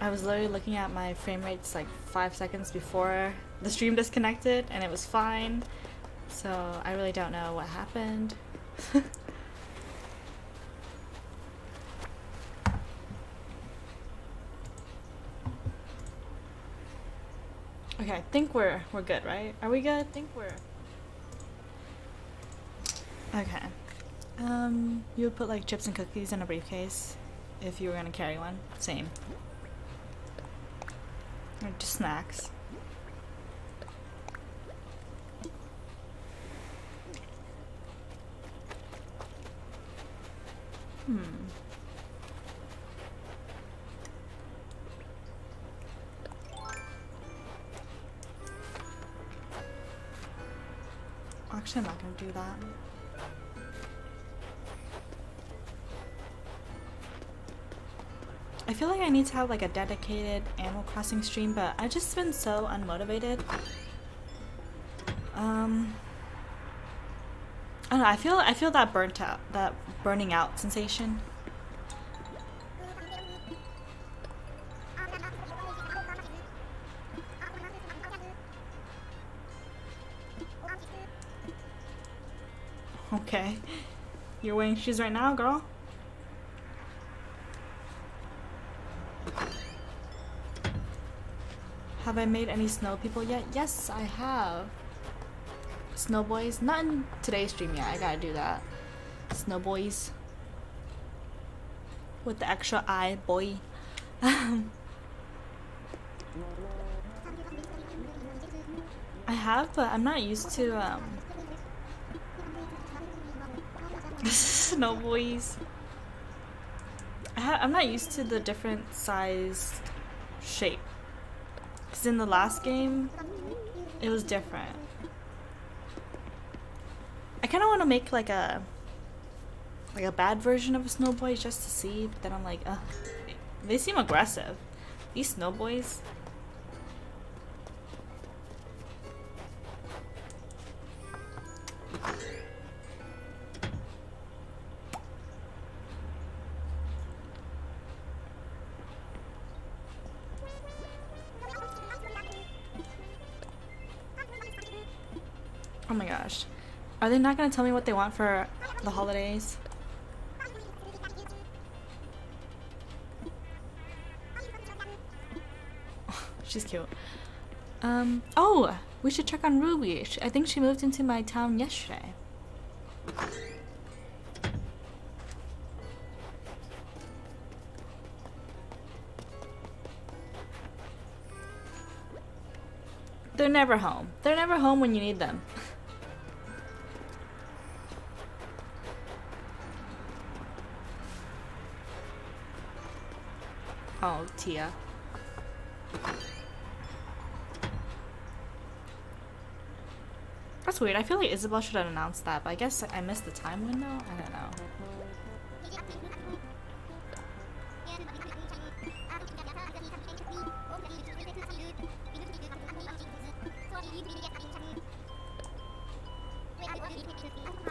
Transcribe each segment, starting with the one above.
I was literally looking at my frame rates like five seconds before the stream disconnected and it was fine. So I really don't know what happened. okay, I think we're we're good, right? Are we good? I think we're Okay. Um, you would put like chips and cookies in a briefcase if you were gonna carry one. Same. Or just snacks. Hmm. Actually, I'm not gonna do that. I feel like I need to have like a dedicated Animal Crossing stream, but I've just been so unmotivated. Um, I don't know. I feel I feel that burnt out, that burning out sensation. Okay, you're wearing shoes right now, girl. Have I made any snow people yet? Yes, I have. Snow boys? Not in today's stream yet. I gotta do that. Snow boys. With the extra eye, boy. I have, but I'm not used to um, snow boys. I I'm not used to the different size shape. Because in the last game, it was different. I kind of want to make like a like a bad version of a snowboy just to see, but then I'm like, ugh. They seem aggressive. These snow Are they not going to tell me what they want for the holidays? She's cute. Um, oh, we should check on Ruby. I think she moved into my town yesterday. They're never home. They're never home when you need them. oh, Tia. That's weird. I feel like Isabelle should have announced that, but I guess I missed the time window? I don't know.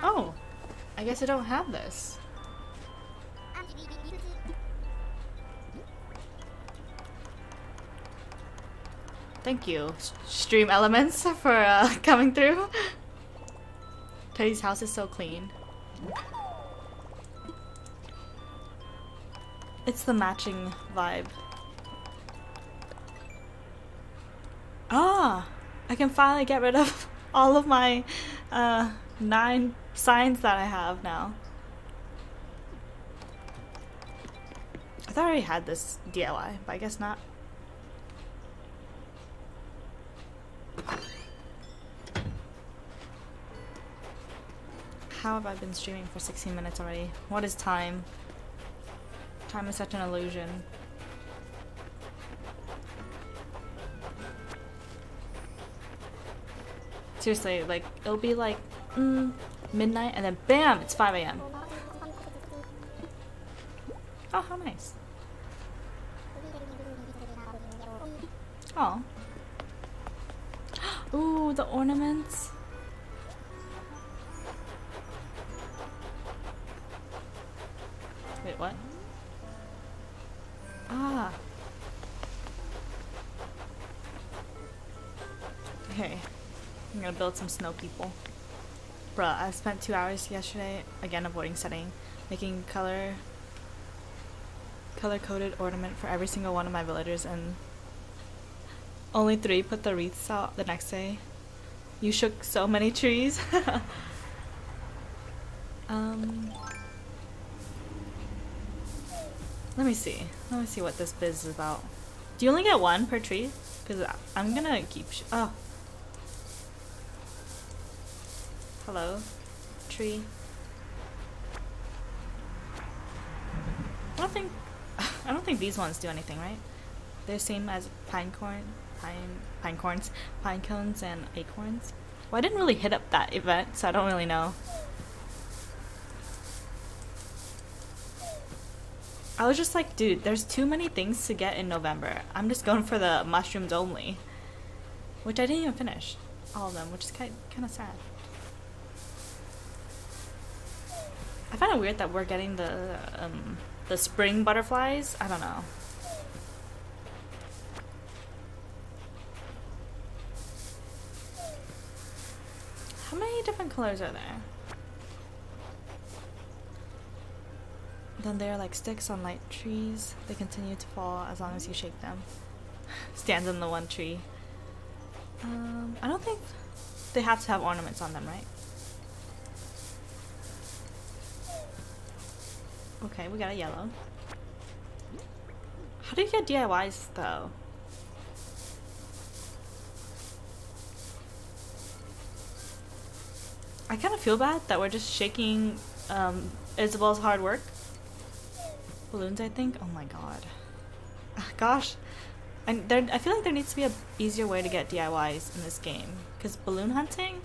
Oh, I guess I don't have this. Thank you, Stream Elements, for uh, coming through. Teddy's house is so clean. It's the matching vibe. Ah! I can finally get rid of all of my uh, nine signs that I have now. I thought I already had this DIY, but I guess not. How have I been streaming for 16 minutes already? What is time? Time is such an illusion. Seriously, like, it'll be like, mm, midnight, and then BAM! It's 5 a.m. Oh, how nice. Oh. Ooh, the ornaments. Wait, what? Ah. Okay. I'm gonna build some snow people. Bruh, I spent two hours yesterday, again avoiding setting, making color color coded ornament for every single one of my villagers and only three put the wreaths out the next day. You shook so many trees. um Let me see. Let me see what this biz is about. Do you only get one per tree? Because I'm gonna keep. oh. Hello, tree. I don't think. I don't think these ones do anything, right? They're same as pine corn, pine pine corns, pine cones, and acorns. Well, I didn't really hit up that event, so I don't really know. I was just like, dude, there's too many things to get in November. I'm just going for the mushrooms only. Which I didn't even finish. All of them, which is kind, kind of sad. I find it weird that we're getting the, um, the spring butterflies. I don't know. How many different colors are there? Then they are like sticks on light trees. They continue to fall as long as you shake them. Stands in the one tree. Um, I don't think they have to have ornaments on them, right? Okay, we got a yellow. How do you get DIYs though? I kind of feel bad that we're just shaking um, Isabelle's hard work balloons, I think. Oh my god. Gosh. And there, I feel like there needs to be a easier way to get DIYs in this game. Because balloon hunting,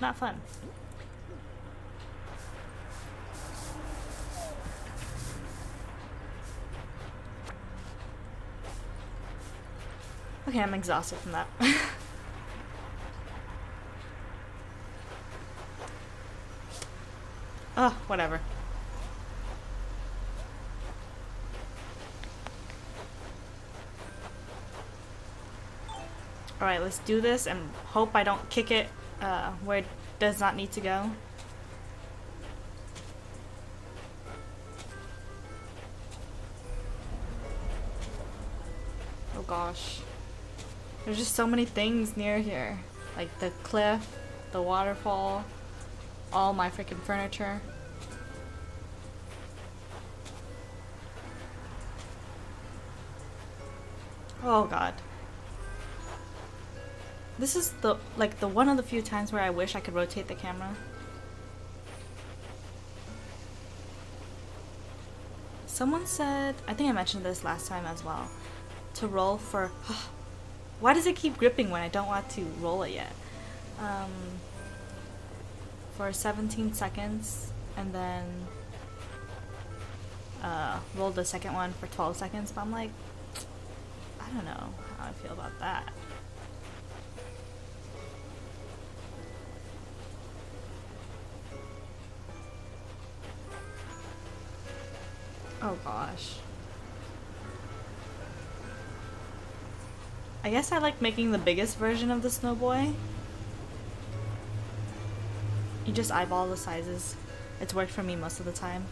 not fun. Okay, I'm exhausted from that. oh, whatever. Alright, let's do this and hope I don't kick it uh, where it does not need to go. Oh gosh. There's just so many things near here. Like the cliff, the waterfall, all my freaking furniture. Oh god. This is the like the one of the few times where I wish I could rotate the camera. Someone said, I think I mentioned this last time as well, to roll for, why does it keep gripping when I don't want to roll it yet? Um, for 17 seconds and then uh, roll the second one for 12 seconds, but I'm like, I don't know how I feel about that. Oh gosh. I guess I like making the biggest version of the snow boy. You just eyeball the sizes. It's worked for me most of the time.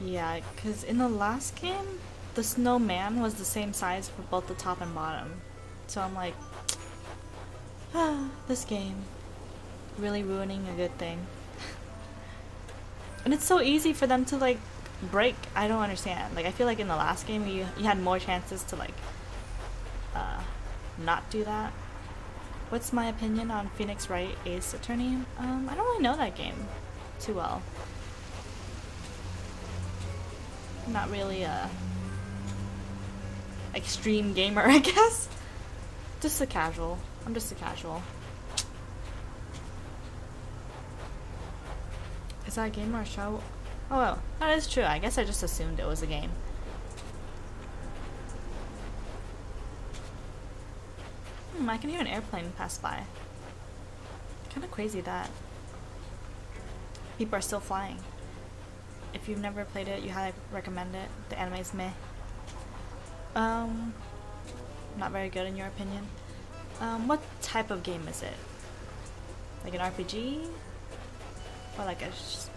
Yeah, because in the last game, the snowman was the same size for both the top and bottom. So I'm like, ah, this game. Really ruining a good thing. And it's so easy for them to like break. I don't understand. Like I feel like in the last game you you had more chances to like uh, not do that. What's my opinion on Phoenix Wright Ace Attorney? Um, I don't really know that game too well. I'm not really a extreme gamer, I guess. Just a casual. I'm just a casual. Is that a game or a show? Oh, well, that is true. I guess I just assumed it was a game. Hmm, I can hear an airplane pass by. Kind of crazy that people are still flying. if you've never played it, you highly recommend it. The anime is meh. Um, not very good in your opinion. Um, what type of game is it? Like an RPG? Or like a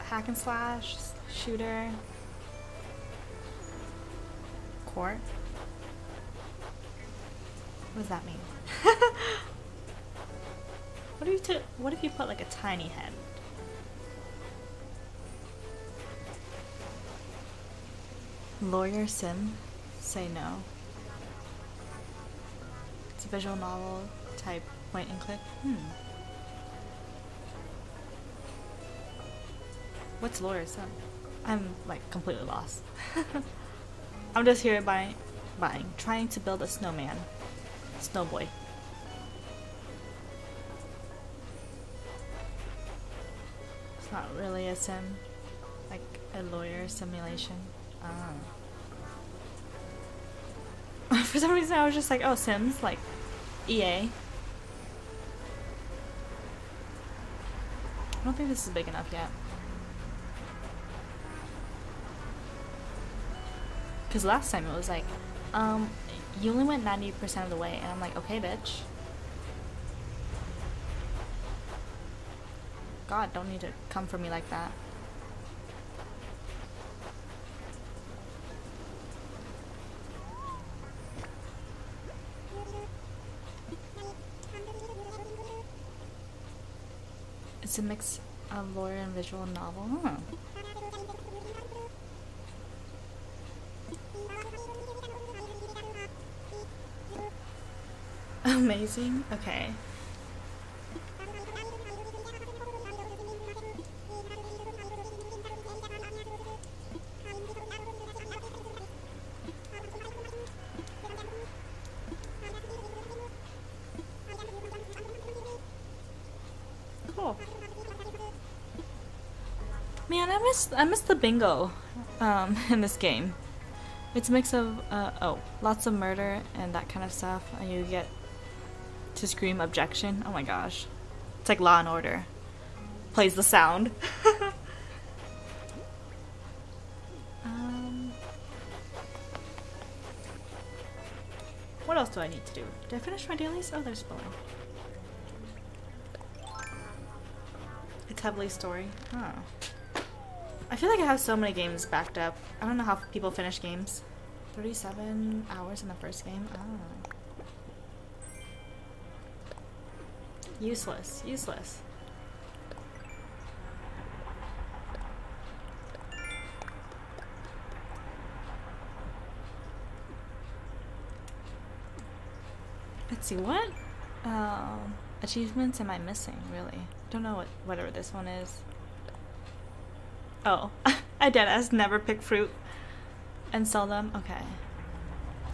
hack and slash shooter? Court? What does that mean? what if you what if you put like a tiny head? Lawyer Sim? Say no. It's a visual novel type point and click. Hmm. What's Lawyer Sim? I'm like completely lost. I'm just here buying, buying, trying to build a snowman. Snowboy. It's not really a sim, like a lawyer simulation. Ah. For some reason I was just like, oh, Sims, like EA. I don't think this is big enough yet. Because last time it was like, um, you only went 90% of the way. And I'm like, okay, bitch. God, don't need to come for me like that. It's a mix of lore and visual novel. Huh. Amazing. Okay. Cool. Man, I miss I miss the bingo um, in this game. It's a mix of uh, oh, lots of murder and that kind of stuff, and you get to scream objection. Oh my gosh. It's like Law and Order. Plays the sound. um, what else do I need to do? Did I finish my dailies? Oh, there's spelling. It's heavily story. Huh. I feel like I have so many games backed up. I don't know how people finish games. 37 hours in the first game? Oh. Useless. Useless. Let's see, what um, achievements am I missing, really? Don't know what whatever this one is. Oh, I dead ass never pick fruit and sell them? Okay.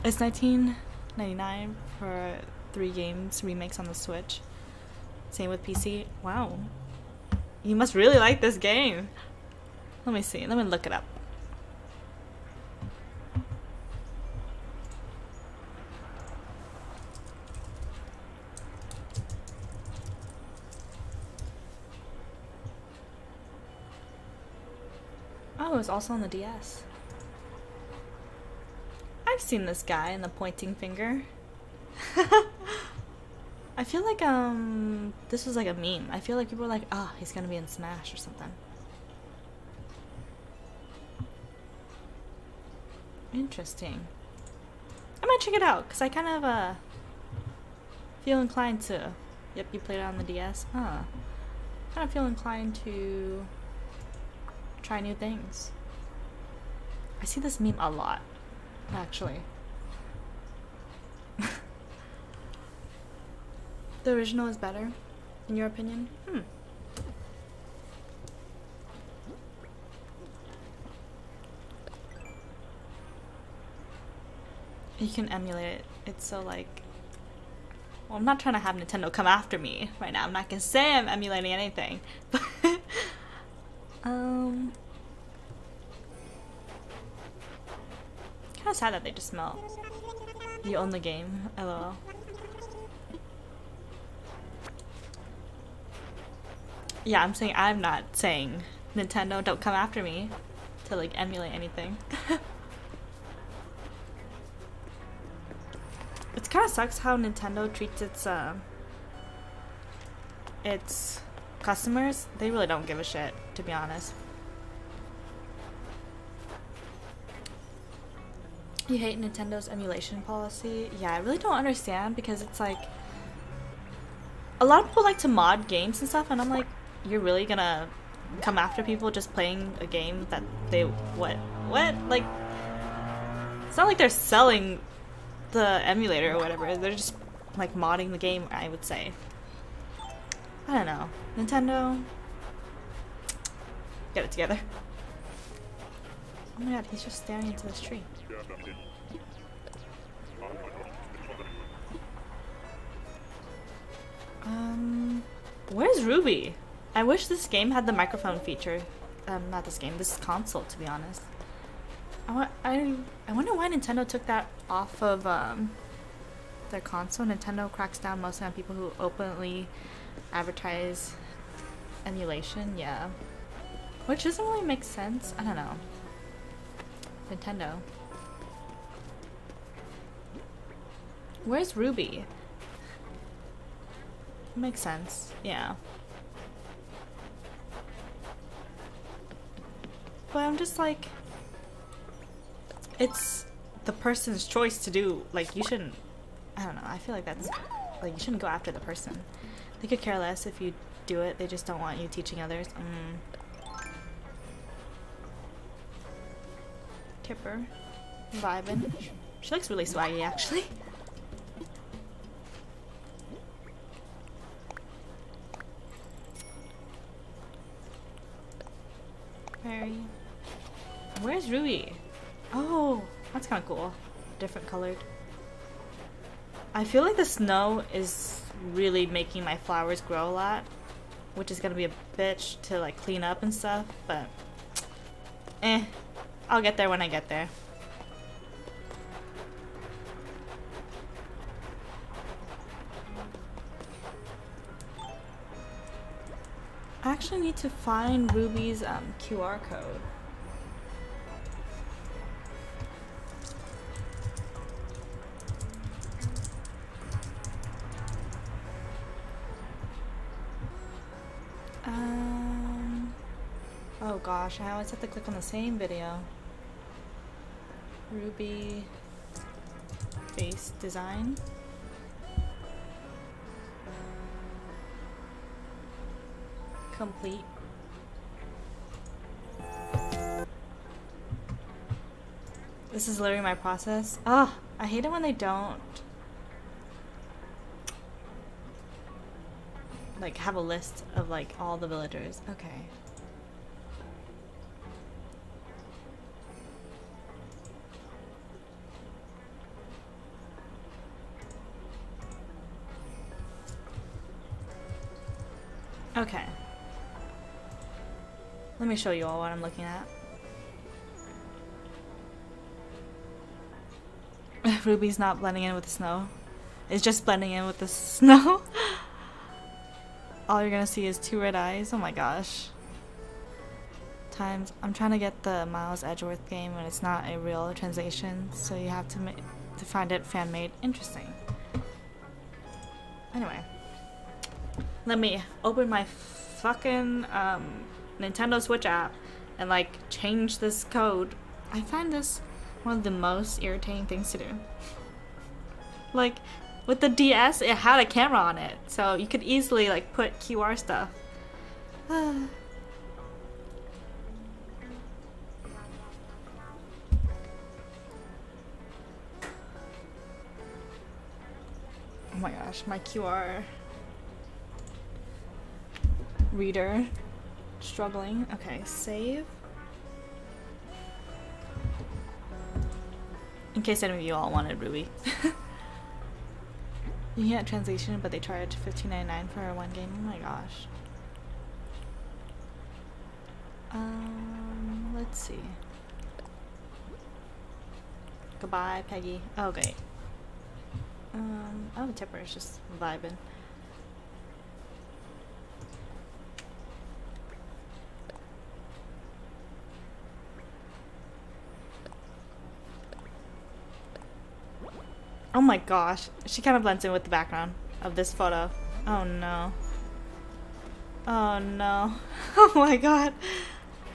It's 19.99 for three games remakes on the Switch. Same with PC. Wow. You must really like this game. Let me see. Let me look it up. It's also on the DS. I've seen this guy in the pointing finger. I feel like um this was like a meme. I feel like people were like, "Ah, oh, he's gonna be in Smash or something." Interesting. I might check it out because I kind of uh feel inclined to. Yep, you played it on the DS, huh? Kind of feel inclined to try new things. I see this meme a lot, actually. The original is better, in your opinion? Hmm. You can emulate it. It's so like... Well, I'm not trying to have Nintendo come after me right now. I'm not gonna say I'm emulating anything. But... um... Kinda sad that they just smell. You own the game. LOL. Yeah, I'm saying I'm not saying Nintendo don't come after me. to like emulate anything. it kind of sucks how Nintendo treats its uh, its customers. They really don't give a shit, to be honest. You hate Nintendo's emulation policy? Yeah, I really don't understand because it's like a lot of people like to mod games and stuff, and I'm like, you're really gonna come after people just playing a game that they what what like? It's not like they're selling the emulator or whatever. They're just like modding the game. I would say. I don't know. Nintendo, get it together. Oh my god, he's just staring into this tree. Um, where's Ruby? I wish this game had the microphone feature. Um, not this game, this console, to be honest. I, I, I wonder why Nintendo took that off of um, their console. Nintendo cracks down mostly on people who openly advertise emulation, yeah. Which doesn't really make sense. I don't know. Nintendo. Where's Ruby? Makes sense, yeah. But I'm just like, it's the person's choice to do, like, you shouldn't, I don't know, I feel like that's, like, you shouldn't go after the person. They could care less if you do it, they just don't want you teaching others. Mm. Tipper. Vibin. She looks really swaggy, actually. Mary. Where's Ruby? Oh, that's kind of cool. Different colored. I feel like the snow is really making my flowers grow a lot, which is gonna be a bitch to like clean up and stuff, but eh, I'll get there when I get there. I actually need to find Ruby's um, QR code. Um, oh gosh, I always have to click on the same video. Ruby face design. Complete. This is literally my process. Oh, I hate it when they don't like have a list of like all the villagers. Okay. Okay. Let me show you all what I'm looking at. Ruby's not blending in with the snow. It's just blending in with the snow. all you're gonna see is two red eyes. Oh my gosh. Times I'm trying to get the Miles Edgeworth game and it's not a real translation, so you have to to find it fan made. Interesting. Anyway, let me open my fucking um, Nintendo Switch app and like change this code. I find this one of the most irritating things to do. Like with the DS, it had a camera on it, so you could easily like put QR stuff. oh my gosh, my QR reader struggling. Okay, save. In case any of you all wanted Ruby. you can't translation, but they charge $15.99 for one game. Oh my gosh. Um, let's see. Goodbye, Peggy. Oh, great. Um, oh, Tipper is just vibing. Oh my gosh. She kind of blends in with the background of this photo. Oh no. Oh no. Oh my god.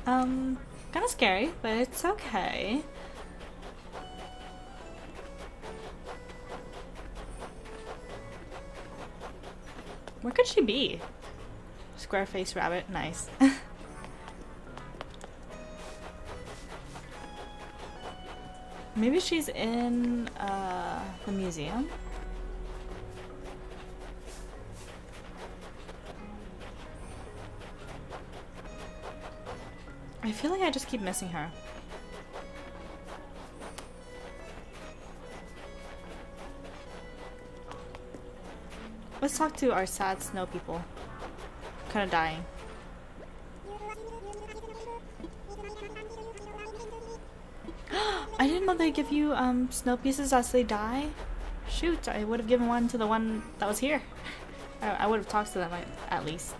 Um, kind of scary, but it's okay. Where could she be? Square face rabbit, nice. Maybe she's in uh, the museum? I feel like I just keep missing her. Let's talk to our sad snow people. Kind of dying. I didn't know they give you um, snow pieces as they die. Shoot, I would have given one to the one that was here. I, I would have talked to them at least.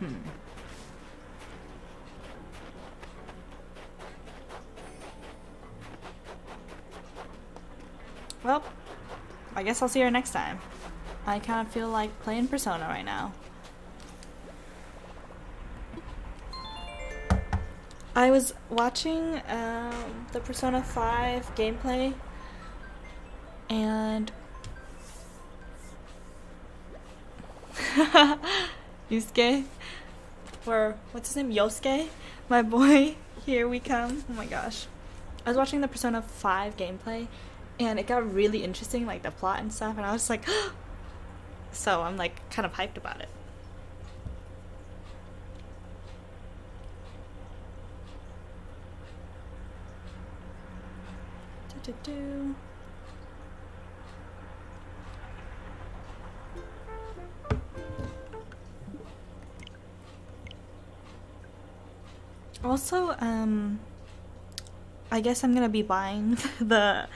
Hmm. Well, I guess I'll see her next time. I kind of feel like playing Persona right now. I was watching um, the Persona 5 gameplay and Yusuke or what's his name Yosuke? My boy here we come. Oh my gosh. I was watching the Persona 5 gameplay and it got really interesting like the plot and stuff and I was like so I'm like kind of hyped about it do do. Also, um, I guess I'm gonna be buying the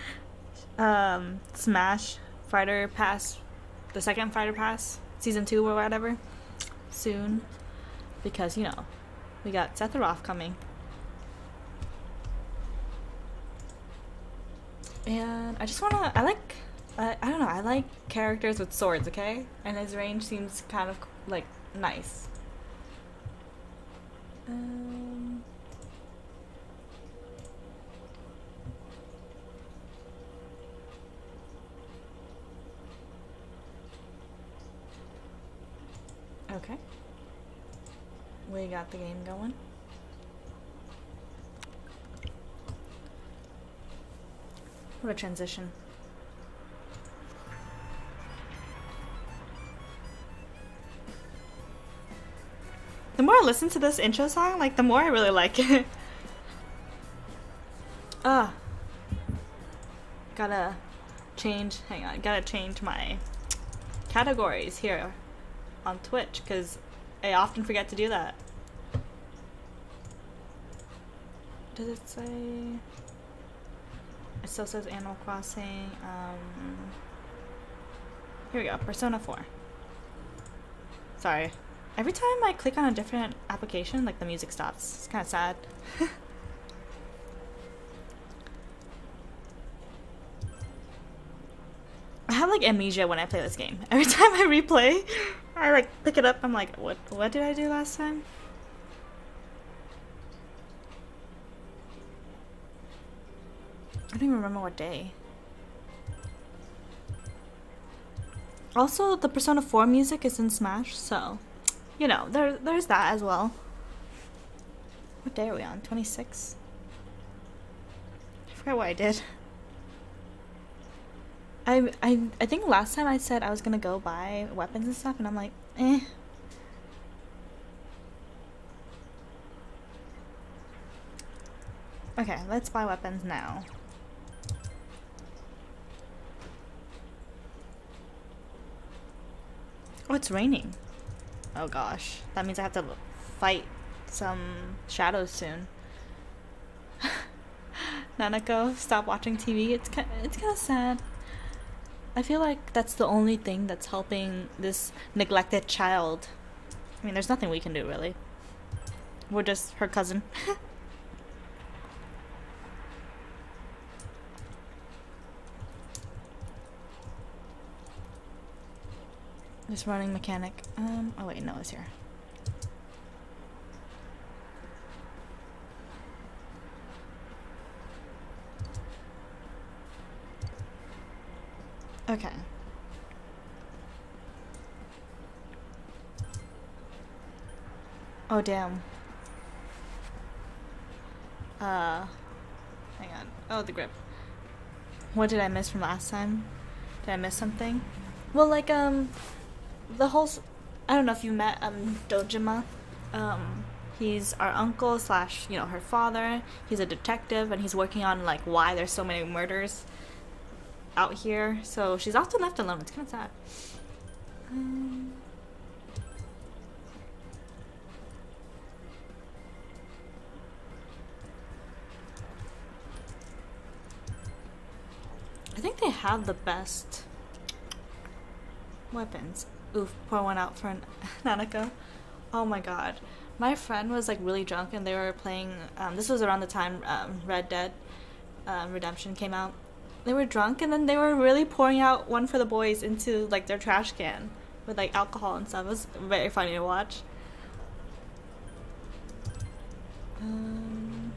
um, Smash Fighter Pass, the second Fighter Pass, Season 2 or whatever, soon. Because, you know, we got Sephiroth coming. And I just wanna, I like, I, I don't know, I like characters with swords, okay? And his range seems kind of, like, nice. Um... Okay. We got the game going. What a transition. The more I listen to this intro song, like the more I really like it. Ah. Gotta change, hang on, gotta change my categories here on Twitch because I often forget to do that. Does it say? It still says Animal Crossing. Um, here we go, Persona 4. Sorry. Every time I click on a different application, like the music stops. It's kind of sad. I have like amnesia when I play this game. Every time I replay, I like pick it up, I'm like, what what did I do last time? Don't even remember what day. Also, the Persona 4 music is in Smash, so, you know, there, there's that as well. What day are we on? 26? I forgot what I did. I, I, I think last time I said I was gonna go buy weapons and stuff, and I'm like, eh. Okay, let's buy weapons now. Oh, it's raining. Oh gosh. That means I have to fight some shadows soon. Nanako, stop watching TV. It's kind it's kind of sad. I feel like that's the only thing that's helping this neglected child. I mean, there's nothing we can do really. We're just her cousin. Just running mechanic. Um, oh wait, no, it's here. Okay. Oh damn. Uh, hang on. Oh, the grip. What did I miss from last time? Did I miss something? Well, like um, the whole. I don't know if you met um Dojima. Um, he's our uncle slash you know her father. He's a detective and he's working on like why there's so many murders out here. So she's often left alone. It's kind of sad. Um, I think they have the best weapons. Oof, pour one out for an Nanako. Oh my god. My friend was like really drunk and they were playing. Um, this was around the time um, Red Dead um, Redemption came out. They were drunk and then they were really pouring out one for the boys into like their trash can with like alcohol and stuff. It was very funny to watch. Um,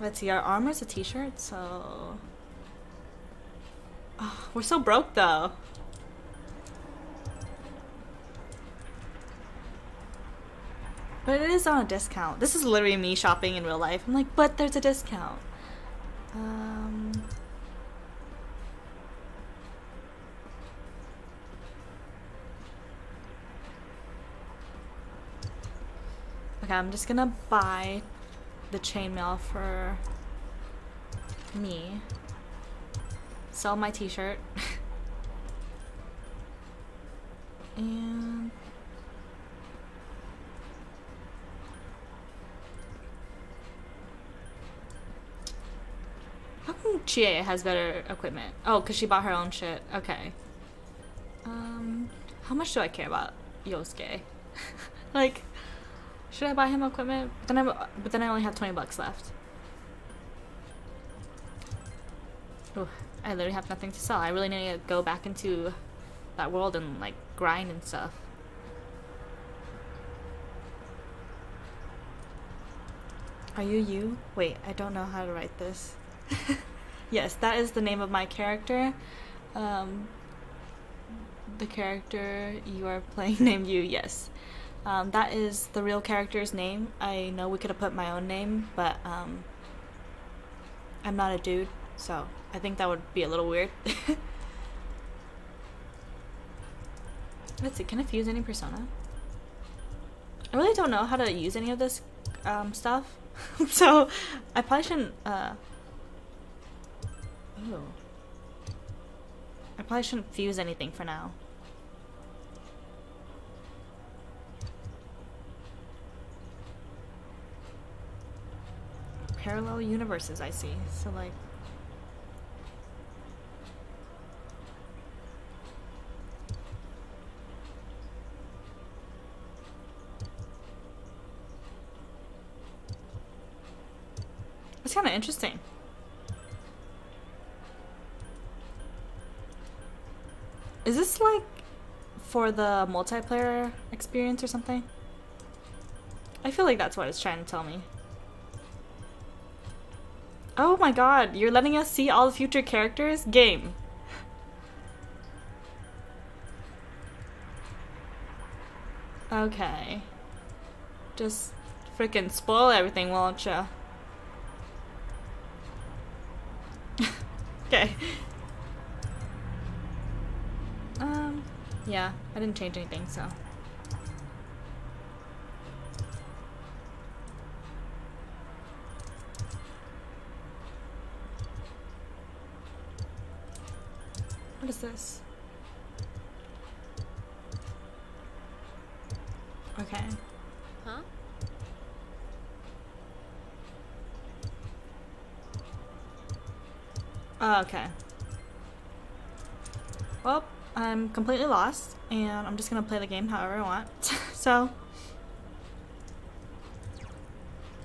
let's see, our armor's a t shirt, so. Oh, we're so broke though. But it is on a discount. This is literally me shopping in real life. I'm like, but there's a discount. Um. Okay, I'm just gonna buy the chainmail for me. Sell my t-shirt. and Chie has better equipment? Oh, because she bought her own shit. Okay. Um, how much do I care about Yosuke? like, should I buy him equipment? But then, I, but then I only have 20 bucks left. Ooh, I literally have nothing to sell. I really need to go back into that world and, like, grind and stuff. Are you you? Wait, I don't know how to write this. yes, that is the name of my character. Um, the character you are playing named you, yes. Um, that is the real character's name. I know we could have put my own name, but um, I'm not a dude, so I think that would be a little weird. Let's see, can I fuse any persona? I really don't know how to use any of this um, stuff, so I probably shouldn't. Uh, Ooh. I probably shouldn't fuse anything for now. Parallel universes, I see. So, like. That's kind of interesting. Is this like for the multiplayer experience or something? I feel like that's what it's trying to tell me. Oh my god, you're letting us see all the future characters? Game. Okay. Just freaking spoil everything, won't ya? okay. Um, yeah, I didn't change anything, so. What is this? Okay. Huh? Oh, okay. Well, I'm completely lost, and I'm just gonna play the game however I want. so,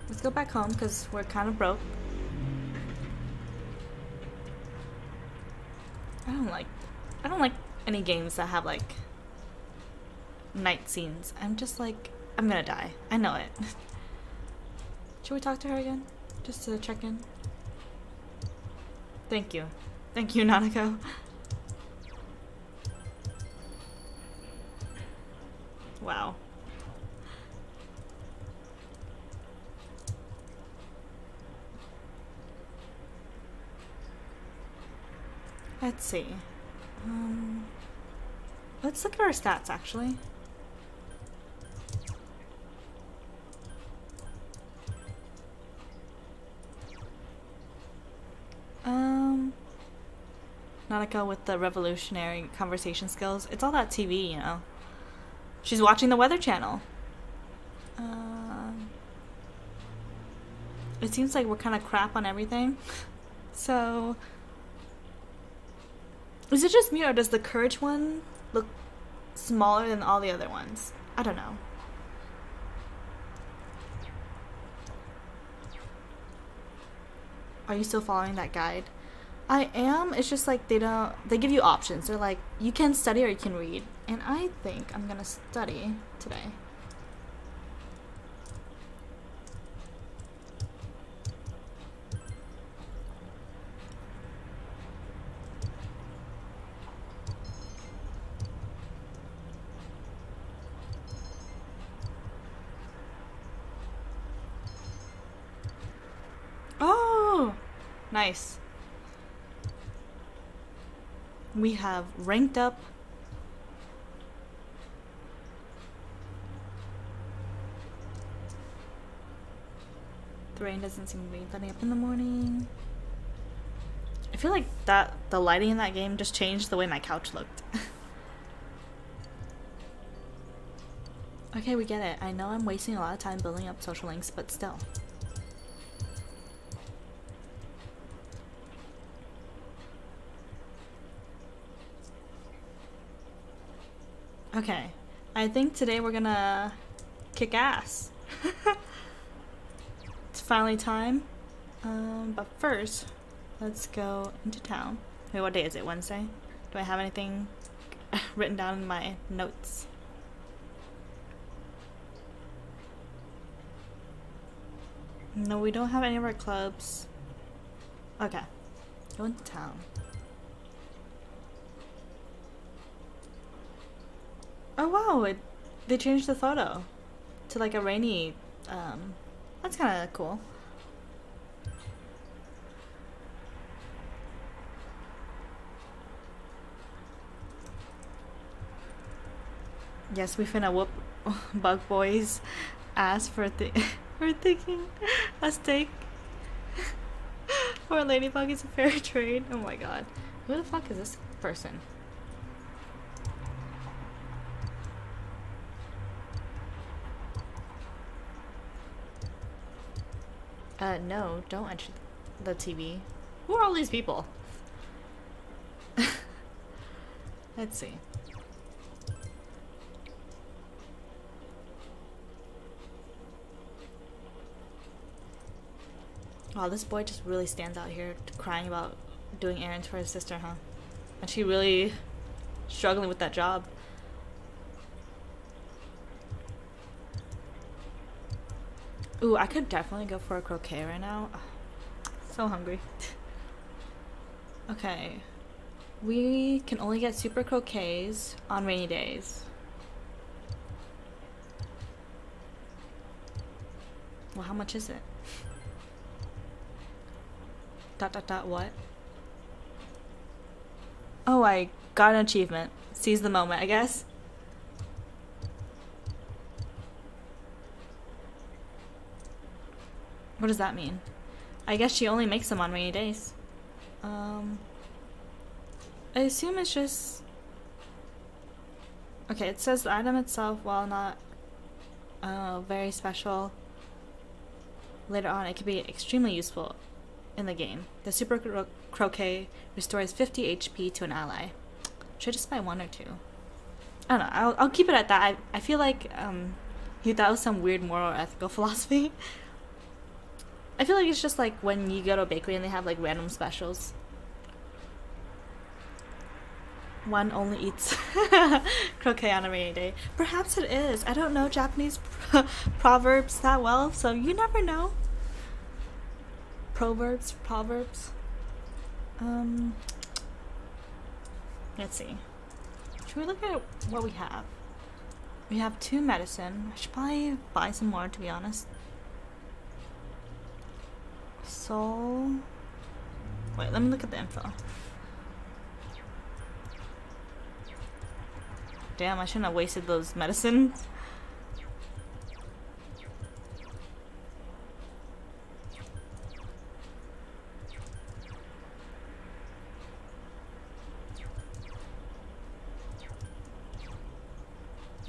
let's go back home because we're kind of broke. I don't like, I don't like any games that have like night scenes. I'm just like, I'm gonna die. I know it. Should we talk to her again? Just to check in? Thank you. Thank you, Nanako. Wow. Let's see. Um, let's look at our stats actually. Um, Nanako with the revolutionary conversation skills. It's all that TV, you know. She's watching the Weather Channel. Um, it seems like we're kind of crap on everything. So, is it just me or does the Courage one look smaller than all the other ones? I don't know. Are you still following that guide? I am. It's just like they don't. They give you options. They're like you can study or you can read, and I think I'm gonna study today. Oh, nice. We have ranked up. The rain doesn't seem to be letting up in the morning. I feel like that the lighting in that game just changed the way my couch looked. okay, we get it. I know I'm wasting a lot of time building up social links, but still. Okay. I think today we're gonna kick ass. finally time. Um, but first, let's go into town. Wait, what day is it? Wednesday? Do I have anything written down in my notes? No, we don't have any of our clubs. Okay. Go into town. Oh wow, it, they changed the photo to like a rainy, um, that's kind of cool. Yes, we finna whoop Bug Boy's ass for th for thinking a steak a ladybug is a fair trade. Oh my god. Who the fuck is this person? Uh, no, don't enter the TV. Who are all these people? Let's see. Wow, this boy just really stands out here crying about doing errands for his sister, huh? And she really struggling with that job. Ooh, I could definitely go for a croquet right now. So hungry. okay. We can only get super croquets on rainy days. Well, how much is it? dot dot dot what? Oh, I got an achievement. Seize the moment, I guess. What does that mean? I guess she only makes them on rainy days. Um, I assume it's just... Okay, it says the item itself, while not uh, very special, later on it can be extremely useful in the game. The Super Cro Croquet restores 50 HP to an ally. Should I just buy one or two? I don't know. I'll, I'll keep it at that. I, I feel like um, that was some weird moral or ethical philosophy. I feel like it's just like when you go to a bakery and they have like random specials. one only eats croquet on a rainy day. Perhaps it is. I don't know Japanese proverbs that well, so you never know. Proverbs, proverbs. Um, let's see. Should we look at what we have? We have two medicine. I should probably buy some more, to be honest. So, wait, let me look at the info. Damn, I shouldn't have wasted those medicines.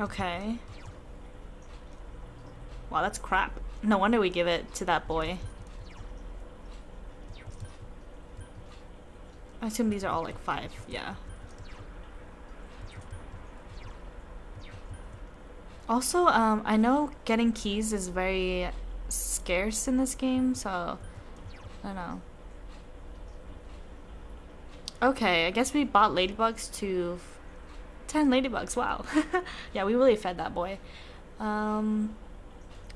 Okay. Wow, that's crap. No wonder we give it to that boy. I assume these are all like five, yeah. Also, um, I know getting keys is very scarce in this game, so I don't know. Okay, I guess we bought ladybugs to 10 ladybugs, wow. yeah, we really fed that boy. Um,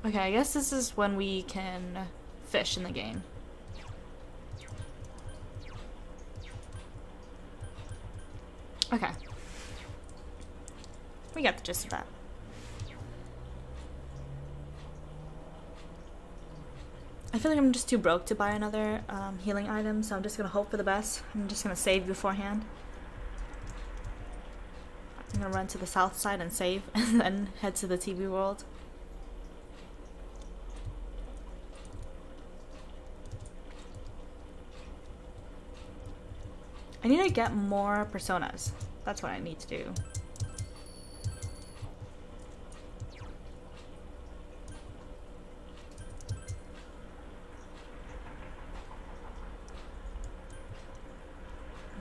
okay, I guess this is when we can fish in the game. Okay. We got the gist of that. I feel like I'm just too broke to buy another um, healing item, so I'm just gonna hope for the best. I'm just gonna save beforehand. I'm gonna run to the south side and save, and then head to the TV world. I need to get more personas. That's what I need to do.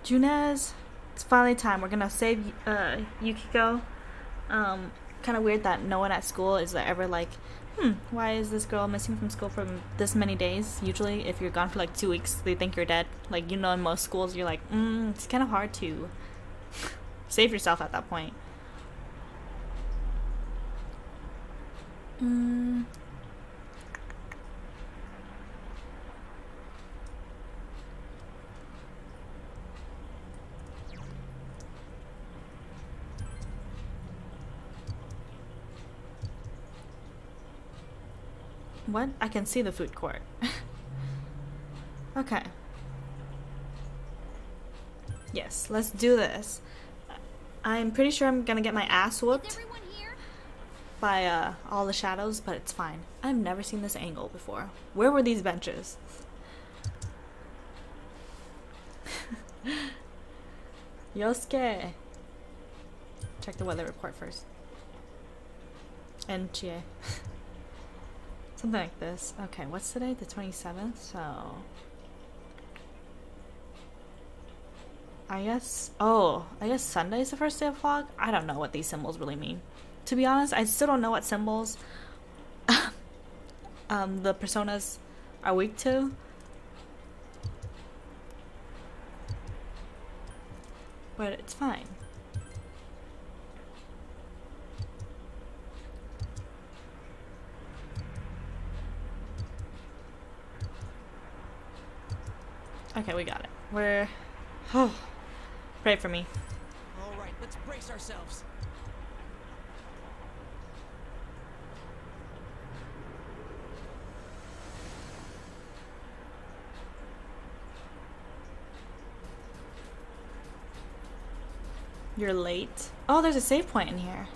Junes, it's finally time. We're gonna save uh, Yukiko. Um, kind of weird that no one at school is ever like, hmm, why is this girl missing from school for this many days? Usually, if you're gone for like two weeks, they think you're dead. Like, you know, in most schools, you're like, mm, it's kind of hard to save yourself at that point. Mm, What? I can see the food court. okay. Yes, let's do this. I'm pretty sure I'm gonna get my ass whooped by uh, all the shadows, but it's fine. I've never seen this angle before. Where were these benches? Yosuke! Check the weather report first. And Chie. Something like this. Okay, what's today? The 27th? So... I guess... Oh, I guess Sunday is the first day of vlog? I don't know what these symbols really mean. To be honest, I still don't know what symbols um, the personas are weak to. But it's fine. Okay, we got it. We're... Oh, pray for me. All right, let's brace ourselves. You're late. Oh, there's a save point in here.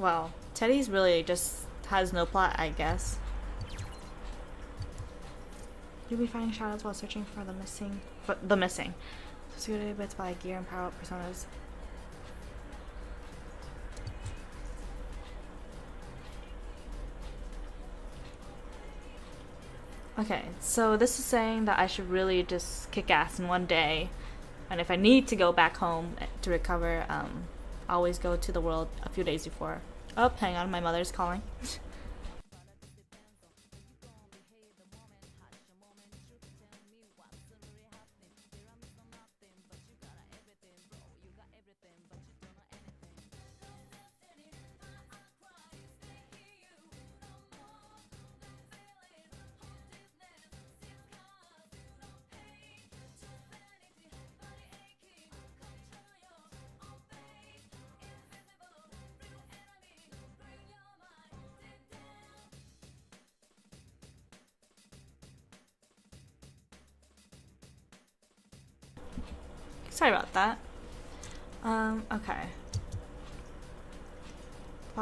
Well, Teddy's really just has no plot, I guess. You'll be finding shadows while searching for the missing. For the missing. Security bits by gear and power up personas. Okay, so this is saying that I should really just kick ass in one day. And if I need to go back home to recover, um, always go to the world a few days before. Oh, hang on, my mother's calling.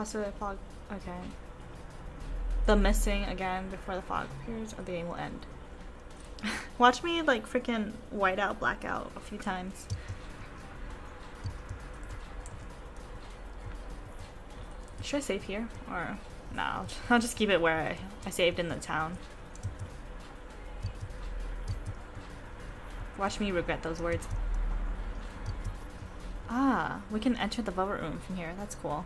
Possibly fog. Okay. The missing again before the fog appears, or the game will end. Watch me like freaking white out, black out a few times. Should I save here? Or no, I'll just keep it where I, I saved in the town. Watch me regret those words. Ah, we can enter the velvet room from here. That's cool.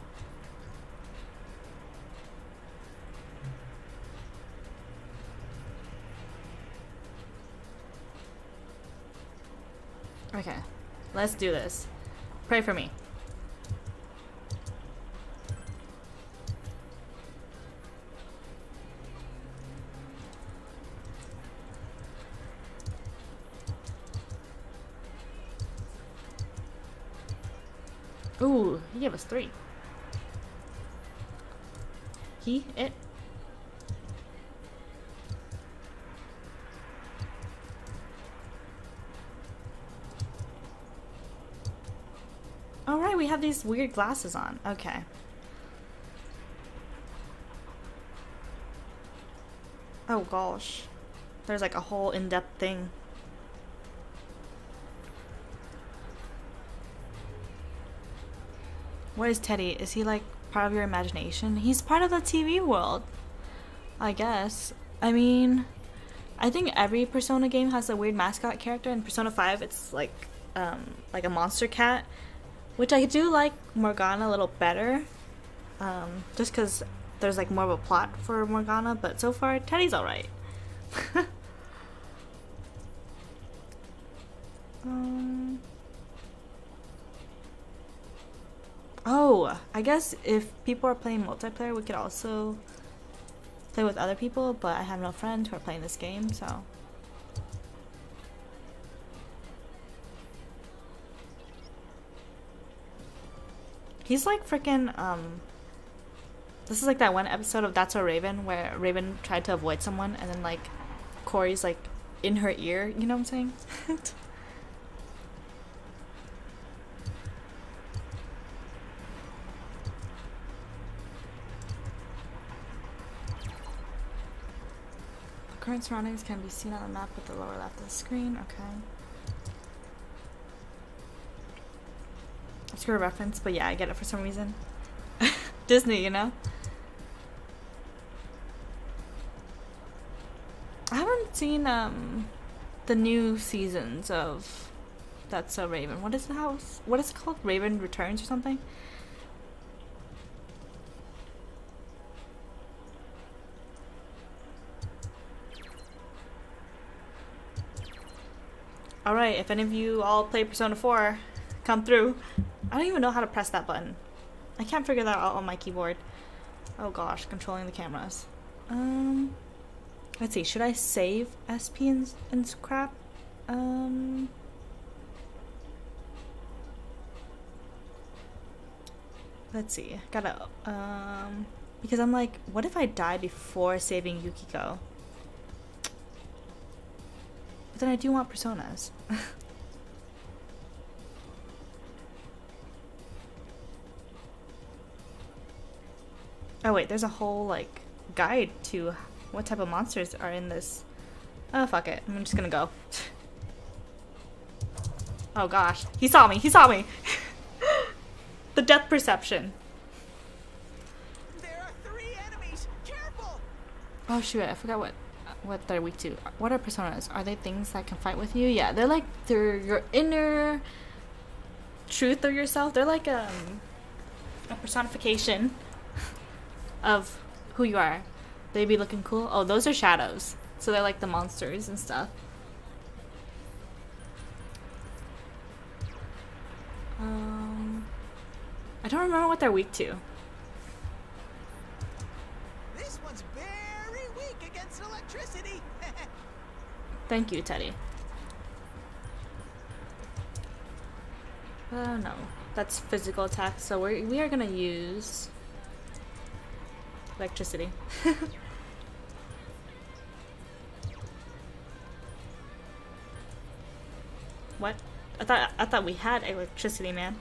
Let's do this. Pray for me. Ooh, he gave us three. He, it. These weird glasses on. Okay. Oh gosh. There's like a whole in-depth thing. What is Teddy? Is he like part of your imagination? He's part of the TV world. I guess. I mean, I think every Persona game has a weird mascot character. In Persona 5, it's like um, like a monster cat, which I do like Morgana a little better. Um, just because there's like more of a plot for Morgana, but so far Teddy's alright. um, Oh, I guess if people are playing multiplayer, we could also play with other people, but I have no friends who are playing this game, so. He's like freaking, um, this is like that one episode of That's So Raven where Raven tried to avoid someone and then like Corey's like in her ear, you know what I'm saying? Current surroundings can be seen on the map at the lower left of the screen. Okay. Obscure reference, but yeah, I get it for some reason. Disney, you know? I haven't seen um the new seasons of That's So Raven. What is the house? What is it called? Raven Returns or something? Alright, if any of you all play Persona 4, come through. I don't even know how to press that button. I can't figure that out on my keyboard. Oh gosh, controlling the cameras. Um, let's see, should I save SP and, and scrap? Um, let's see, gotta, um, because I'm like, what if I die before saving Yukiko? But then I do want personas. oh wait, there's a whole like guide to what type of monsters are in this. Oh fuck it, I'm just gonna go. oh gosh, he saw me, he saw me! the death perception. There are three enemies. Careful! Oh shoot, I forgot what what they're weak to. What are personas? Are they things that can fight with you? Yeah, they're like they're your inner truth of yourself. They're like um a personification of who you are. they'd be looking cool. Oh, those are shadows. So they're like the monsters and stuff. Um, I don't remember what they're weak to. This one's very weak against electricity. Thank you, Teddy. Oh no. That's physical attack, so we're, we are gonna use electricity. what? I thought I thought we had electricity, man.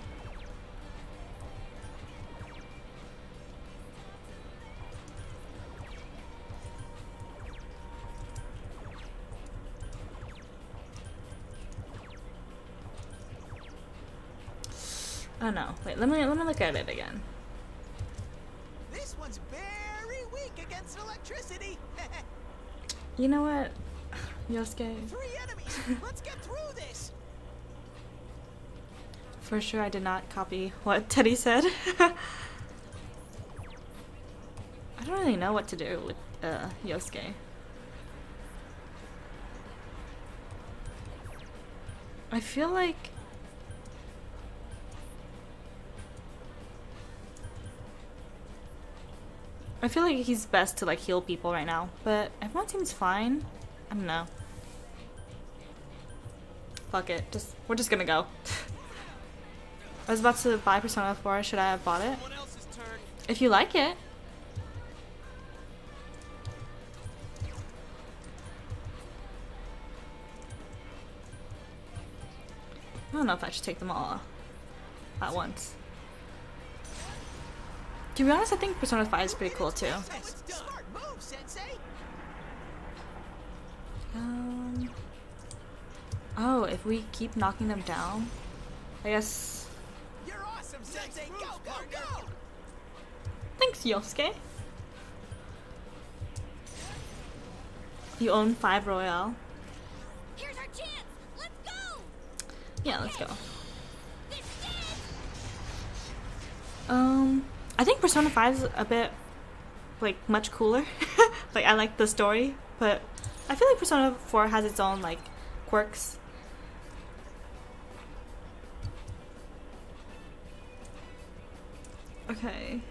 Oh no. Wait, let me let me look at it again. This one's weak against electricity. You know what? Yosuke, Three enemies. Let's get through this. for sure I did not copy what Teddy said. I don't really know what to do with uh, Yosuke. I feel like I feel like he's best to like heal people right now, but everyone seems fine. I don't know. Fuck it. Just we're just gonna go. I was about to buy Persona 4. Should I have bought it? Someone else's turn. If you like it. I don't know if I should take them all at once. To be honest, I think Persona 5 is pretty cool too. That's a smart move, Sensei. Um. Oh, if we keep knocking them down, I guess. You're awesome, Sensei. Go, go, go. Thanks, Yosuke. You own five Royal. Here's our chance. Let's go. Yeah, let's go. Um, I think Persona 5 is a bit, like, much cooler. like, I like the story, but I feel like Persona 4 has its own, like, quirks. Okay.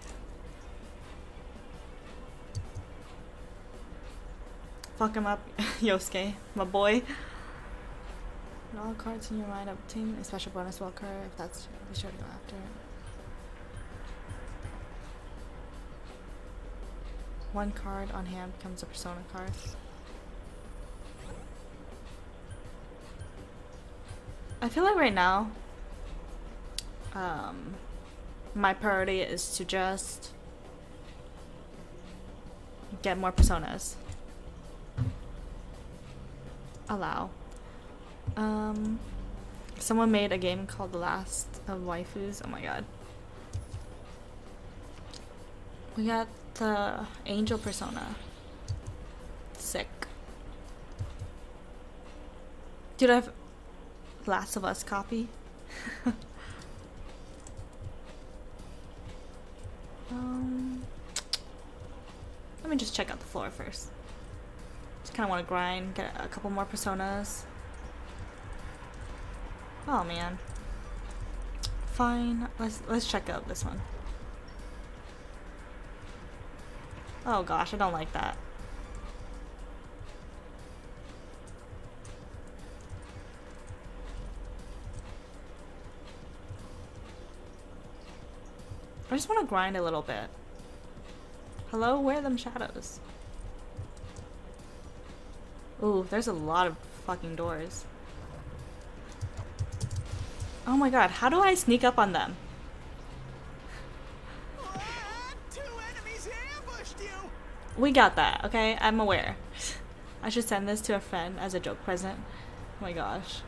Fuck him up, Yosuke, my boy. And all cards in your mind obtain a special bonus will occur if that's be sure to go after One card on hand becomes a persona card. I feel like right now, um, my priority is to just get more personas. Allow. Um, someone made a game called The Last of Waifus. Oh my god. We got the Angel Persona. Sick. Dude, I have Last of Us copy. um, let me just check out the floor first. Just kind of want to grind, get a couple more personas. Oh man. Fine. Let's let's check out this one. Oh gosh, I don't like that. I just want to grind a little bit. Hello, where are them shadows? Ooh, there's a lot of fucking doors. Oh my god, how do I sneak up on them? We got that, okay? I'm aware. I should send this to a friend as a joke present. Oh my gosh.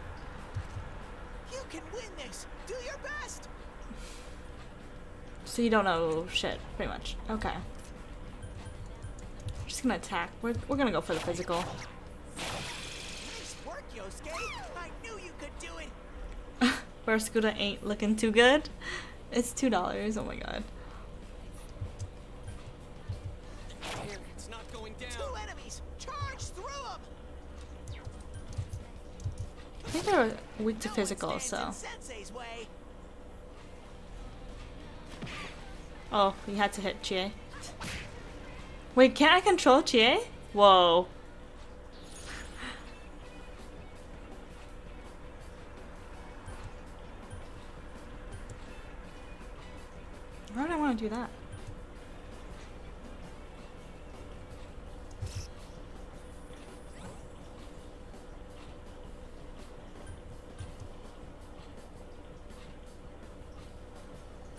You can win this. Do your best. So you don't know shit, pretty much. Okay. We're just gonna attack. We're, we're gonna go for the physical. Nice work, Yosuke. I knew you could do it. Barracuda ain't looking too good. It's two dollars. Oh my god. Think they're weak to physical, so. Oh, we had to hit Chie. Wait, can't I control Chie? Whoa. Why would I want to do that?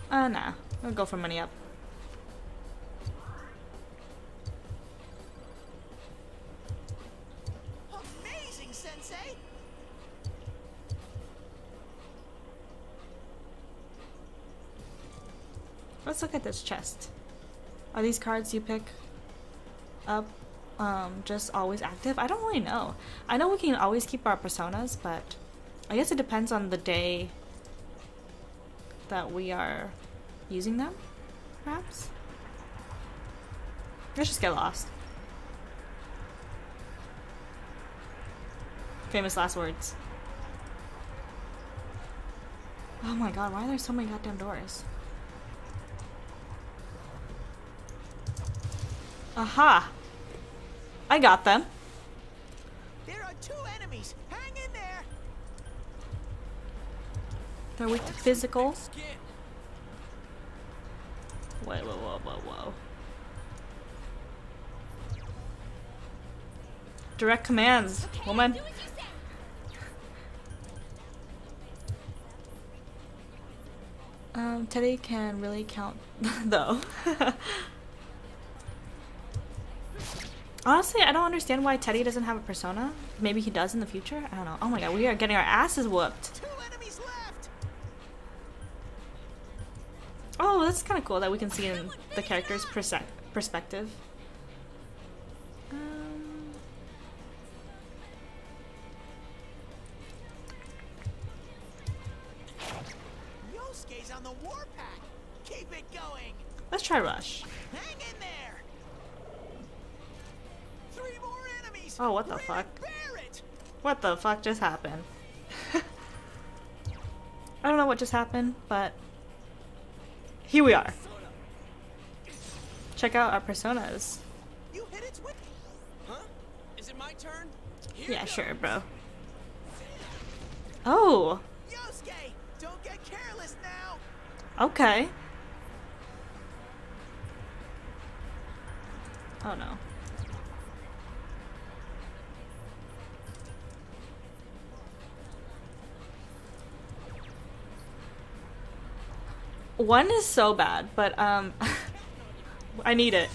Uh, nah. I'll go for money up. Amazing, Sensei! Let's look at this chest. Are these cards you pick up um, just always active? I don't really know. I know we can always keep our personas, but I guess it depends on the day that we are using them, perhaps? Let's just get lost. Famous last words. Oh my god, why are there so many goddamn doors? Aha! I got them. There are two enemies! Hang in there! They're weak to physical. Whoa, whoa, whoa, whoa, whoa. Direct commands, Okay, woman. do as you say. Um, Teddy can really count, though. Honestly, I don't understand why Teddy doesn't have a persona. Maybe he does in the future? I don't know. Oh my god, we are getting our asses whooped. Two enemies left! Oh, that's kind of cool that we can see in the character's perspective. Um, on the warpath! Keep it going! let's try Rush. Hang in there! Three more enemies! Oh, what the fuck? What the fuck just happened? I don't know what just happened, but here we are. Check out our personas. You hit its! Huh? Is it my turn? Here Yeah, sure, bro. Oh, Yosuke! Don't get careless now! okay. Oh no. One is so bad, but um I need it.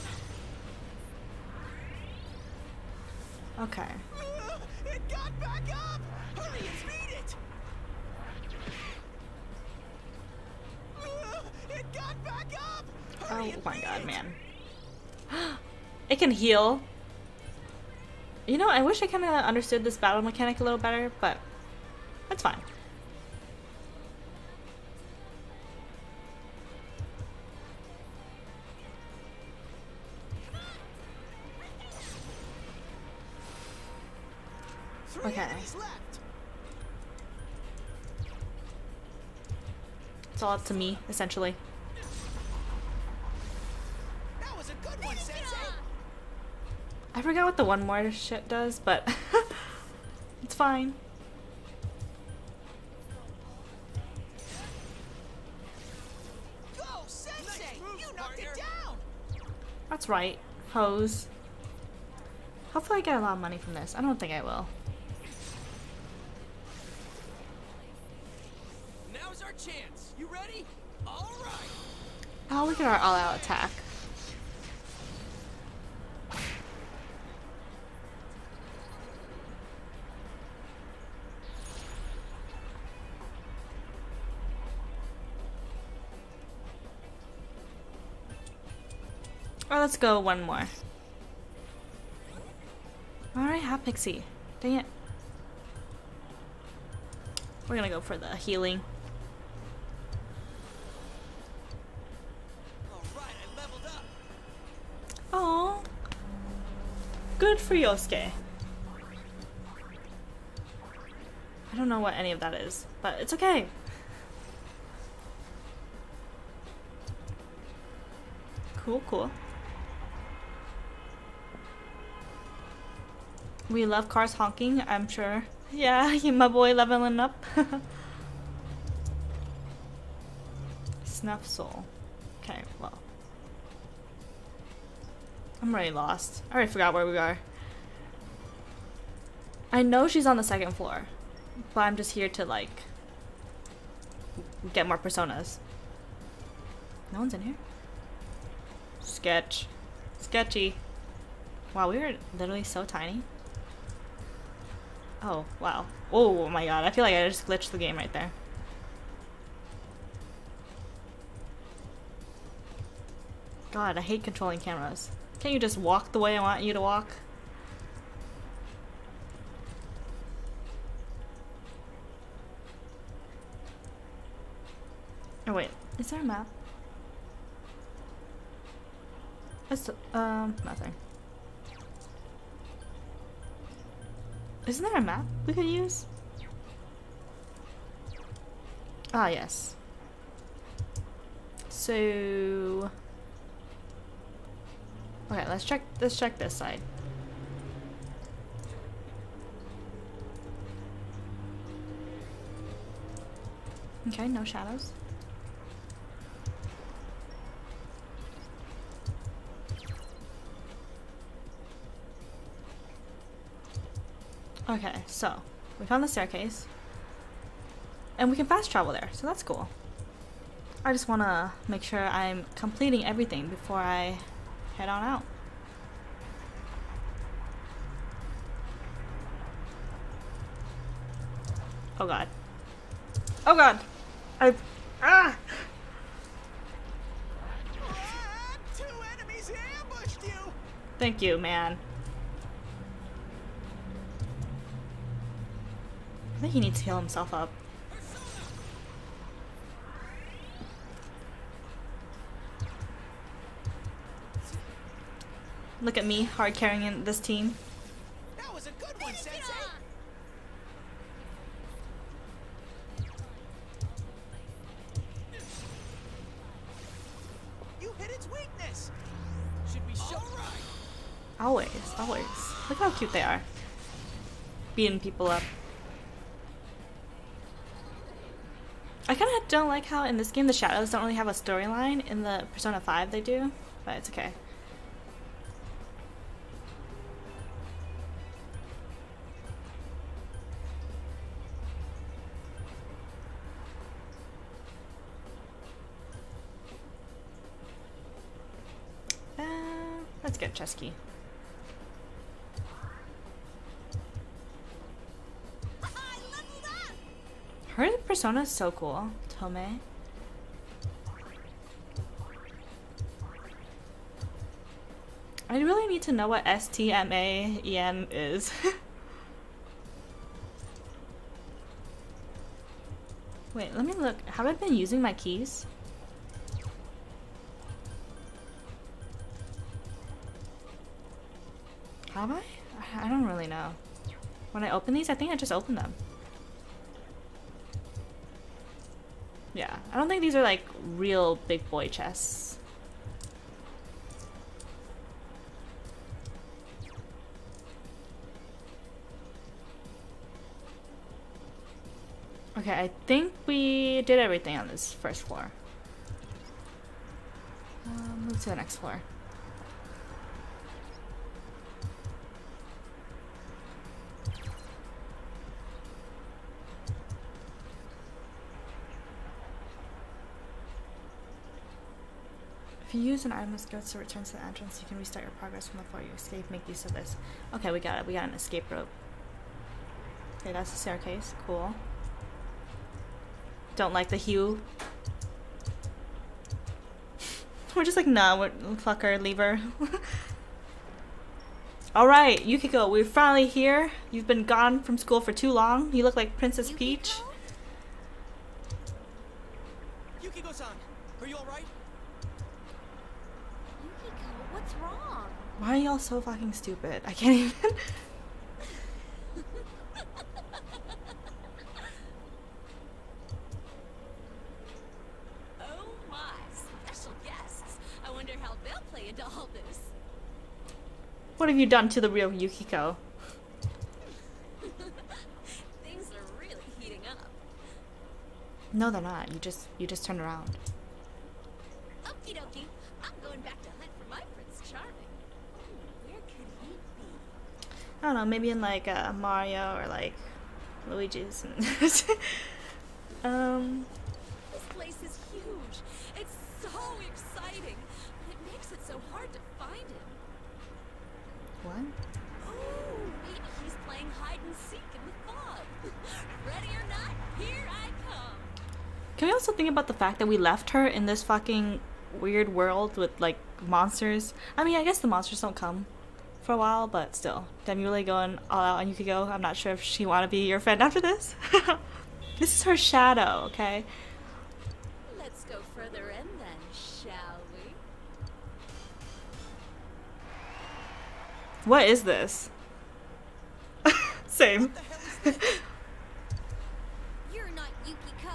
Okay. It got back up! Hurry and it! It got back up! Hurry Oh my god, it! man. it can heal. You know, I wish I kind of understood this battle mechanic a little better, but that's fine. All up to me, essentially. That was a good one, Sensei! I forgot what the one more shit does, but it's fine. Go, Sensei! you knocked it down! That's right, hose. Hopefully I get a lot of money from this. I don't think I will. Oh, look at our all-out attack. Oh, let's go one more. Alright, Hot Pixie. Dang it. We're gonna go for the healing. For Yosuke. I don't know what any of that is, but it's okay. Cool, cool. We love cars honking, I'm sure. Yeah, you my boy leveling up. Snuff soul. Okay, well. I'm already lost. I already forgot where we are. I know she's on the second floor, but I'm just here to like get more personas. No one's in here? Sketch. Sketchy. Wow, we were literally so tiny. Oh, wow. Oh my god, I feel like I just glitched the game right there. God, I hate controlling cameras. Can't you just walk the way I want you to walk? Oh wait, is there a map? It's, um, nothing. Isn't there a map we could use? Ah, yes. So... Okay, let's check, let's check this side. Okay, no shadows. Okay, so we found the staircase. And we can fast travel there, so that's cool. I just want to make sure I'm completing everything before I head on out. Oh god. Oh god! I... Ah! Ah, two enemies ambushed you. Thank you, man. He needs to heal himself up. Look at me, hard carrying in this team. That was a good one, Sensei. You hit its weakness. Should we show right? Always, always. Look how cute they are. Beating people up. Don't like how in this game the shadows don't really have a storyline. In the Persona 5 they do, but it's okay. Uh, let's get Chesky. Persona is so cool, Tome. I really need to know what STMAEM is. Wait, let me look. Have I been using my keys? Have I? I- don't really know. When I open these, I think I just opened them. Yeah, I don't think these are like real big boy chests. Okay, I think we did everything on this first floor. Uh, move to the next floor. Use an item goes to return to the entrance, you can restart your progress from the floor you escape. Make use of this. Okay, we got it. We got an escape rope. Okay, that's the staircase. Cool. Don't like the hue. We're just like, nah, we're, fuck her, leave her. Alright, Yukiko, we're finally here. You've been gone from school for too long. You look like Princess Peach. Yukiko-san, are you all right? Yukiko, what's wrong? Why are y'all so fucking stupid? I can't even. Oh my, special guests. I wonder how they'll play into all this. what have you done to the real Yukiko? Things are really heating up. No, they're not. You just you just turned around. Okie dokie, I'm going back to hunt for my Prince Charming. Hmm, Where could he be? I don't know, maybe in like uh, Mario or like Luigi's. um, This place is huge. It's so exciting. It makes it so hard to find him. What? Ooh, maybe he's playing hide and seek in the fog. Ready or not, here I come. Can we also think about the fact that we left her in this fucking weird world with like monsters? I mean, I guess the monsters don't come for a while, but still. You really going all out on Yukiko? I'm not sure if she want to be your friend after this. this is her shadow, okay? Let's go further in then, shall we? What is this? Same. You're not Yukiko.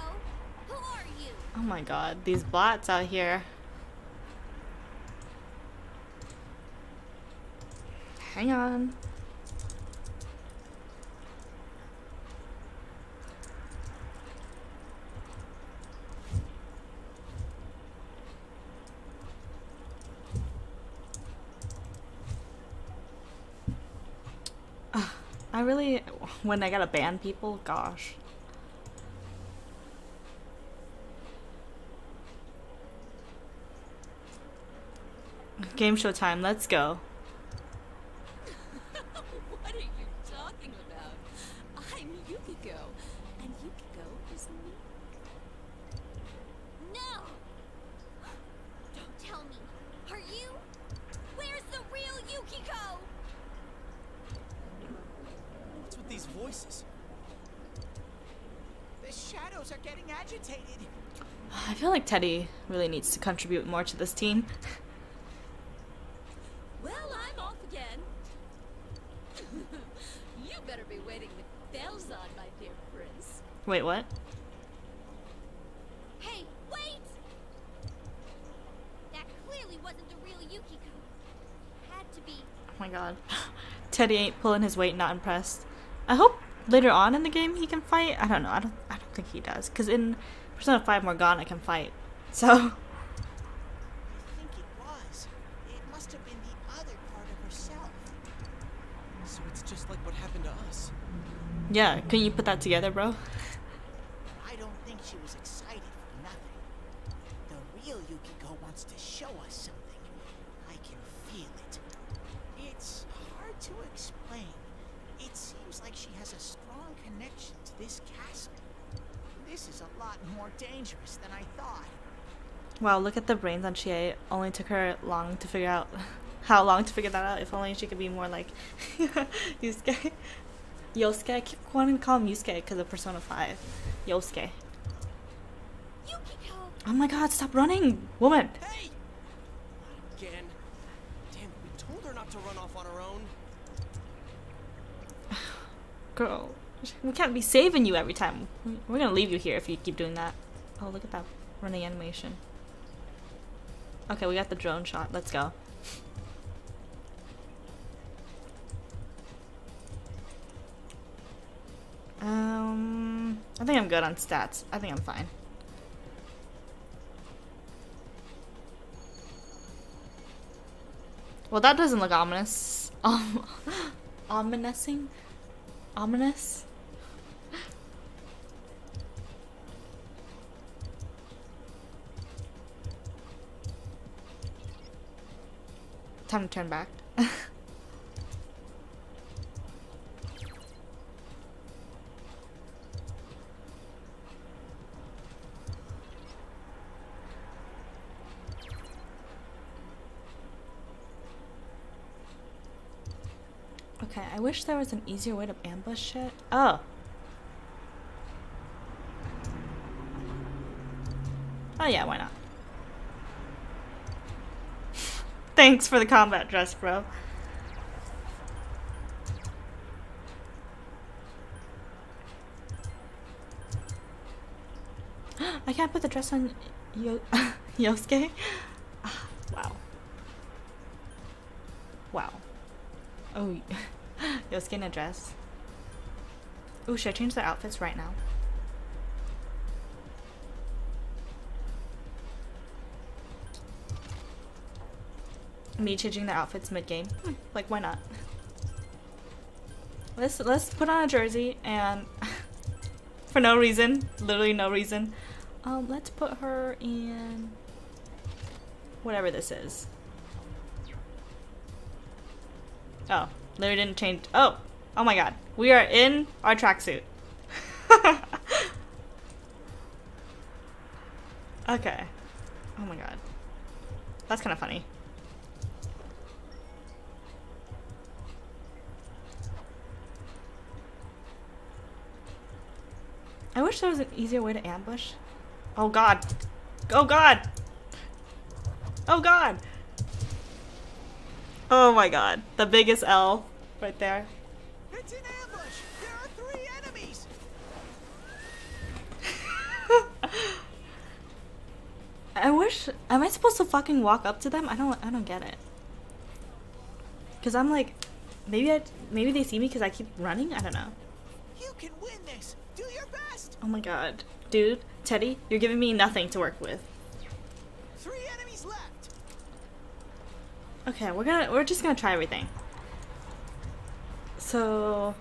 Who are you? Oh my god, these bots out here. Hang on. Ugh, I really, when I gotta ban people, gosh. Game show time, let's go. what are you talking about? I'm Yukiko, and Yukiko is me. No! Don't tell me. Are you? Where's the real Yukiko? What's with these voices? The shadows are getting agitated. I feel like Teddie really needs to contribute more to this team. Well, I'm off again. you better be waiting with bells on, my dear prince. Wait, what? Hey, wait! That clearly wasn't the real Yukiko. Had to be. Oh my god. Teddie ain't pulling his weight, not impressed. I hope later on in the game he can fight. I don't know. I don't I don't think he does. Cause in Persona 5 Morgana can fight. So I think it was. It must have been the other part of herself. So it's just like what happened to us. yeah, can you put that together, bro? I don't think she was excited for nothing. The real Yukiko wants to show us something. I can feel it. It's hard to explain. It seems like she has a strong connection to this castle. This is a lot more dangerous than I thought. Wow, look at the brains on Chie. Only took her long to figure out how long to figure that out. If only she could be more like Yusuke. Yosuke. I keep wanting to call him Yusuke because of Persona 5. Yosuke. Yukiko! Oh my god, stop running, woman. Hey! Again. Damn we told her not to run off on her own. Girl, we can't be saving you every time. We're gonna leave you here if you keep doing that. Oh, look at that running animation. Okay, we got the drone shot. Let's go. Um, I think I'm good on stats. I think I'm fine. Well, that doesn't look ominous. Um? Ominous? Time to turn back. okay, I wish there was an easier way to ambush it. Oh. Oh yeah, why not? Thanks for the combat dress, bro. I can't put the dress on Yo- Yosuke. Ah, wow. Wow. Oh, Yosuke in a dress. Ooh, should I change their outfits right now? Me changing their outfits mid game. Hmm, like why not? Let's let's put on a jersey and for no reason, literally no reason. Um, let's put her in whatever this is. Oh, literally didn't change. Oh, oh my god. We are in our tracksuit. okay. Oh my god. That's kind of funny. I wish there was an easier way to ambush. Oh god. Oh god. Oh god. Oh my god. The biggest L right there. It's an ambush! There are three enemies! I wish am I supposed to fucking walk up to them? I don't I don't get it. Cuz I'm like maybe I maybe they see me cuz I keep running? I don't know. You can win this! Do your best! Oh my god. Dude, Teddie, you're giving me nothing to work with. Three enemies left! Okay, we're gonna we're just gonna try everything. So,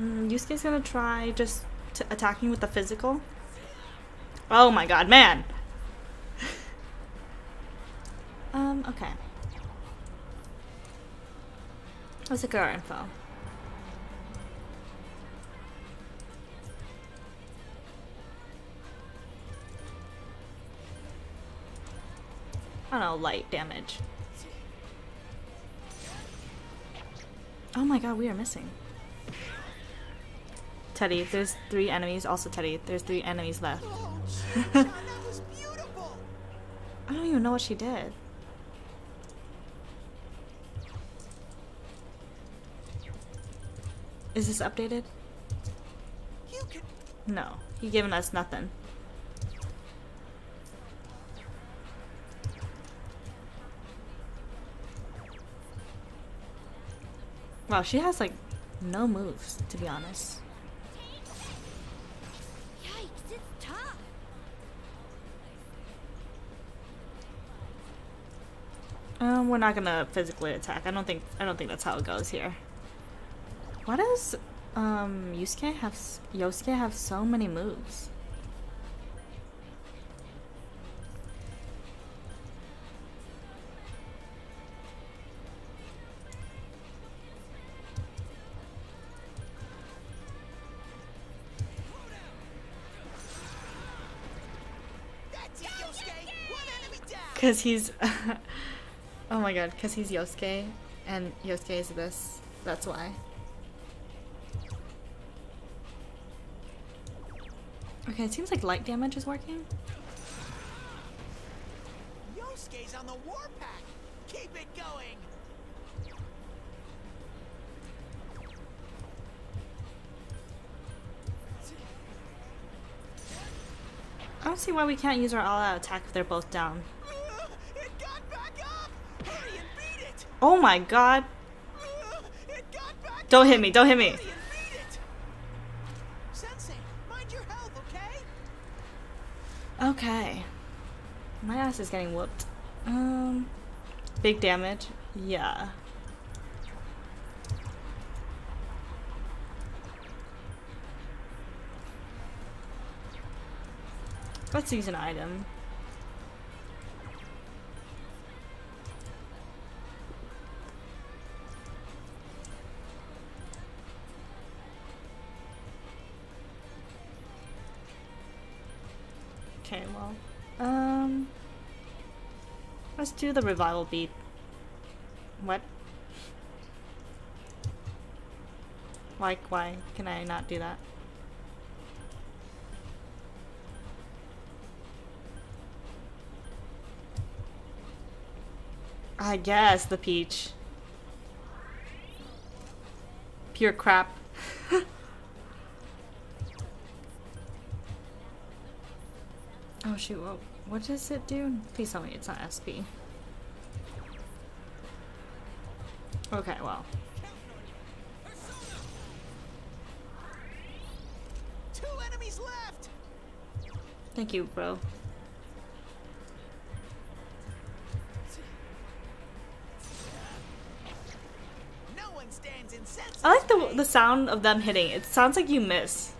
mm, Yusuke's gonna try just attacking with the physical. Oh my god, man! um, okay. Let's look at our info. I don't know, light damage. Oh my god, we are missing. Teddie, there's three enemies. Also, Teddie, there's three enemies left. Shinjan, that was beautiful! I don't even know what she did. Is this updated? No, he giving us nothing. Wow, she has like no moves, to be honest. Yikes, it's tough. Um, we're not gonna physically attack. I don't think I don't think that's how it goes here. Why does um Yusuke have Yosuke have so many moves? Enemy down! Cause he's, oh my god, cause he's Yosuke, and Yosuke is this. That's why. Okay, it seems like light damage is working. Yosuke's on the warpath! Keep it going! I don't see why we can't use our all-out attack if they're both down. Oh my god! Don't hit me! Don't hit me! Okay. My ass is getting whooped. Um, big damage. Yeah. Let's use an item. Okay, well, um, let's do the revival bead. What? Like, why can I not do that? I guess the peach. Pure crap. oh shoot, what, what does it do? Please tell me it's not SP. Okay, well. Two enemies left! Thank you, bro. No one stands in I like the the sound of them hitting. It sounds like you miss.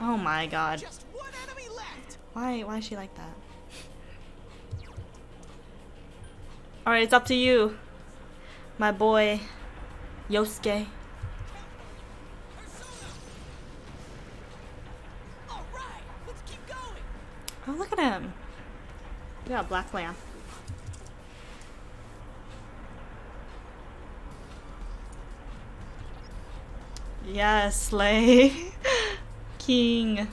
Oh my god. Just one enemy left. Why why is she like that? Alright, it's up to you. My boy Yosuke. All right, let's keep going. Oh look at him. We got a black lamp. Yes, Slay. King.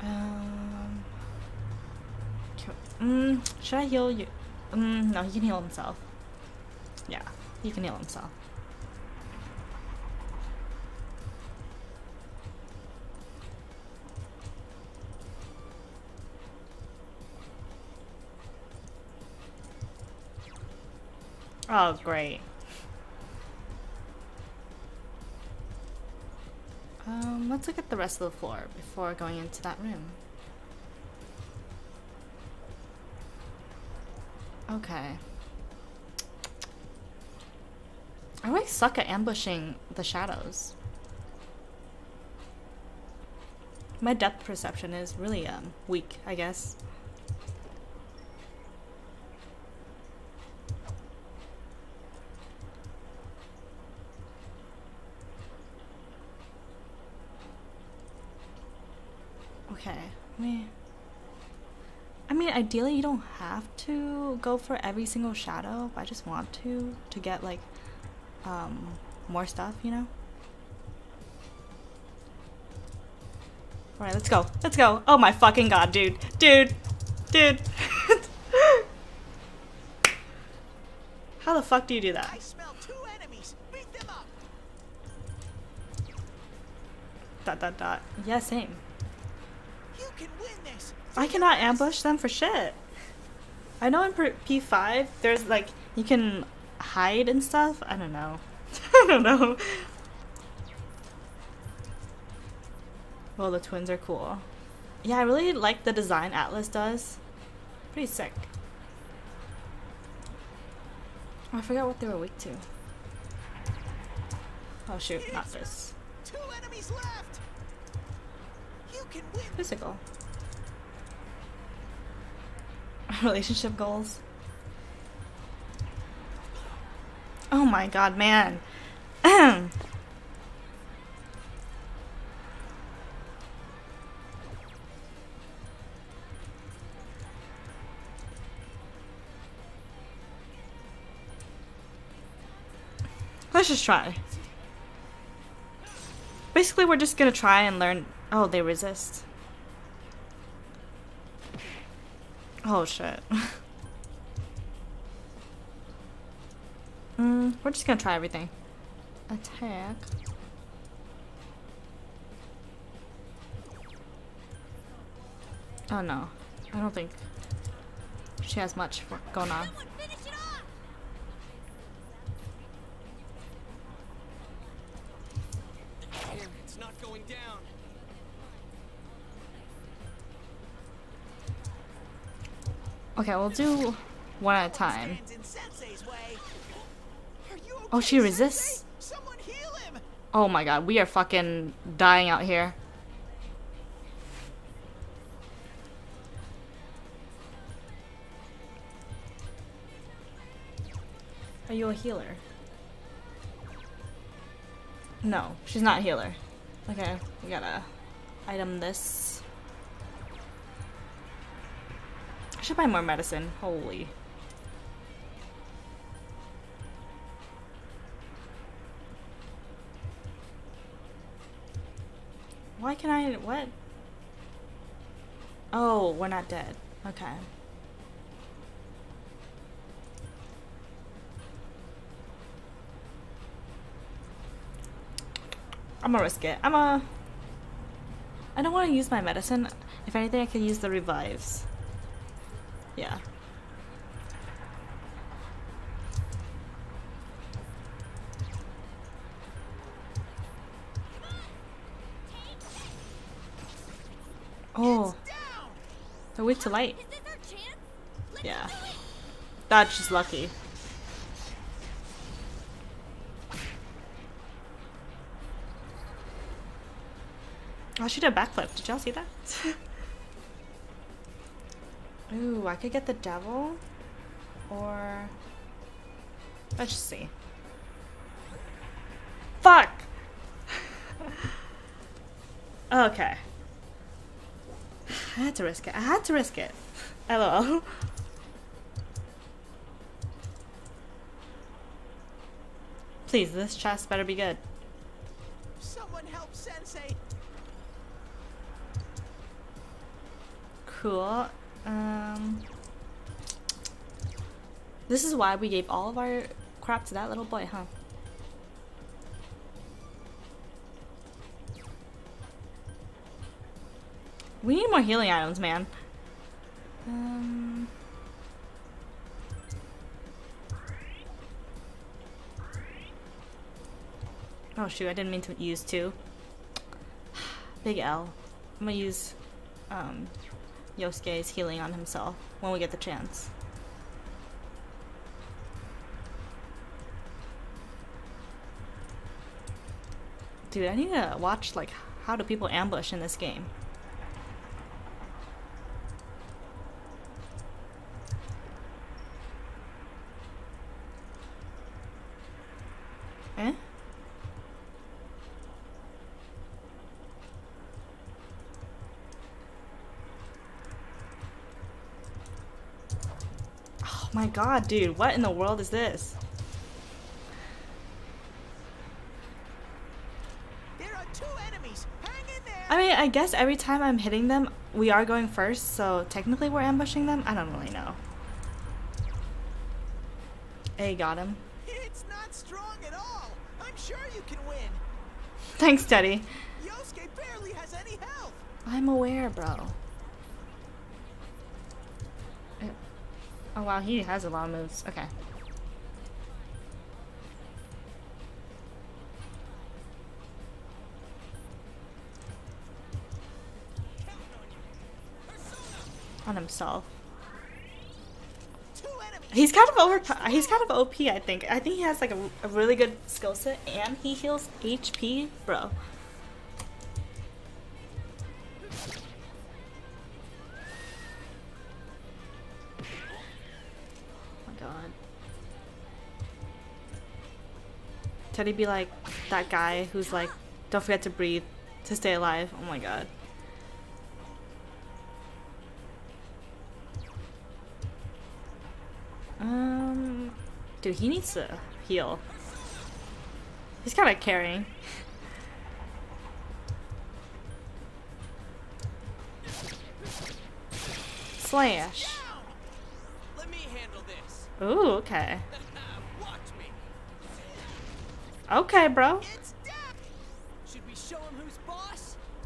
Um. Mm, should I heal you? Mm, no, he can heal himself. Yeah, he can heal himself. Oh, great. Um, let's look at the rest of the floor before going into that room. Okay. I really suck at ambushing the shadows. My depth perception is really um weak, I guess. Okay. I mean, I mean, ideally you don't have to go for every single shadow. If I just want to to get like um more stuff, you know. All right, let's go. Let's go. Oh my fucking god, dude, dude, dude. How the fuck do you do I that? smell two enemies. Beat them up. Dot dot dot. Yeah, same. You can win this. I cannot ambush them for shit. I know in P5 there's like you can hide and stuff. I don't know. I don't know. Well, the twins are cool. Yeah, I really like the design Atlus does. Pretty sick. Oh, I forgot what they were weak to. Oh shoot, not this. Two enemies left. You can win. Physical. Relationship goals. Oh my god, man. Let's just try. Basically, we're just gonna try and learn. Oh, they resist. Oh shit. mm, we're just gonna try everything. Attack. Oh no, I don't think she has much going on. Okay, we'll do one at a time. Stands in Sensei's way. Are you okay, Oh, she resists? Sensei? Someone heal him. Oh my god, we are fucking dying out here. Are you a healer? No, she's not a healer. Okay, we gotta item this. Should buy more medicine. Holy. Why can I. What? Oh, we're not dead. Okay. I'm gonna risk it. I'm a. I don't want to use my medicine. If anything, I can use the revives. Yeah. Oh, they're weak to light. Yeah. That's just lucky. Oh, she did a backflip. Did y'all see that? Ooh, I could get the devil. Or... Let's just see. Fuck! okay. I had to risk it. I had to risk it. LOL. Please, this chest better be good. Someone help Sensei. Cool. Um, this is why we gave all of our crap to that little boy, huh? We need more healing items, man. Um, oh shoot, I didn't mean to use two. Big L. I'm gonna use um, Yosuke's healing on himself when we get the chance. Dude, I need to watch like how do people ambush in this game. Eh? Oh my god, dude, what in the world is this? There are two enemies. Hang in there. I mean, I guess every time I'm hitting them, we are going first, so technically we're ambushing them? I don't really know. Hey, got him. It's not strong at all. I'm sure you can win. Thanks, Teddie. Yosuke barely has any health. I'm aware, bro. Oh wow, he has a lot of moves. Okay. On himself. He's kind of over. He's kind of OP. I think. I think he has like a, a really good skill set, and he heals HP, bro. Teddie be like that guy who's like, don't forget to breathe to stay alive. Oh my god. Um, dude, he needs to heal. He's kind of carrying. Slash. Down! Let me handle this. Ooh, okay.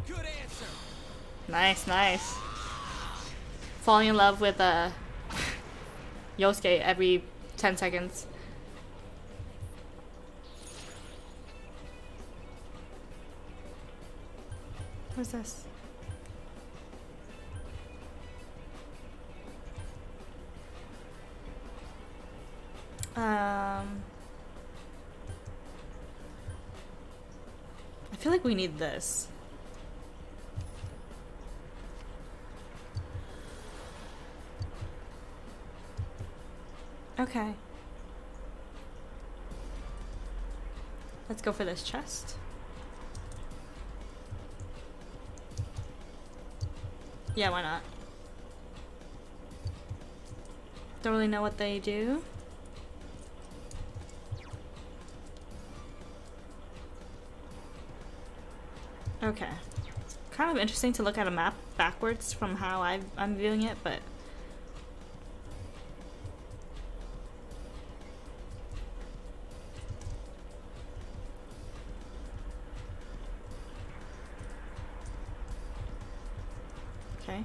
Good answer. Nice, nice. Falling in love with uh, Yosuke every 10 seconds. What's this? Um, feel like we need this. Okay. Let's go for this chest. Yeah, why not? Don't really know what they do. Okay. Kind of interesting to look at a map backwards from how i I'm viewing it, but Okay.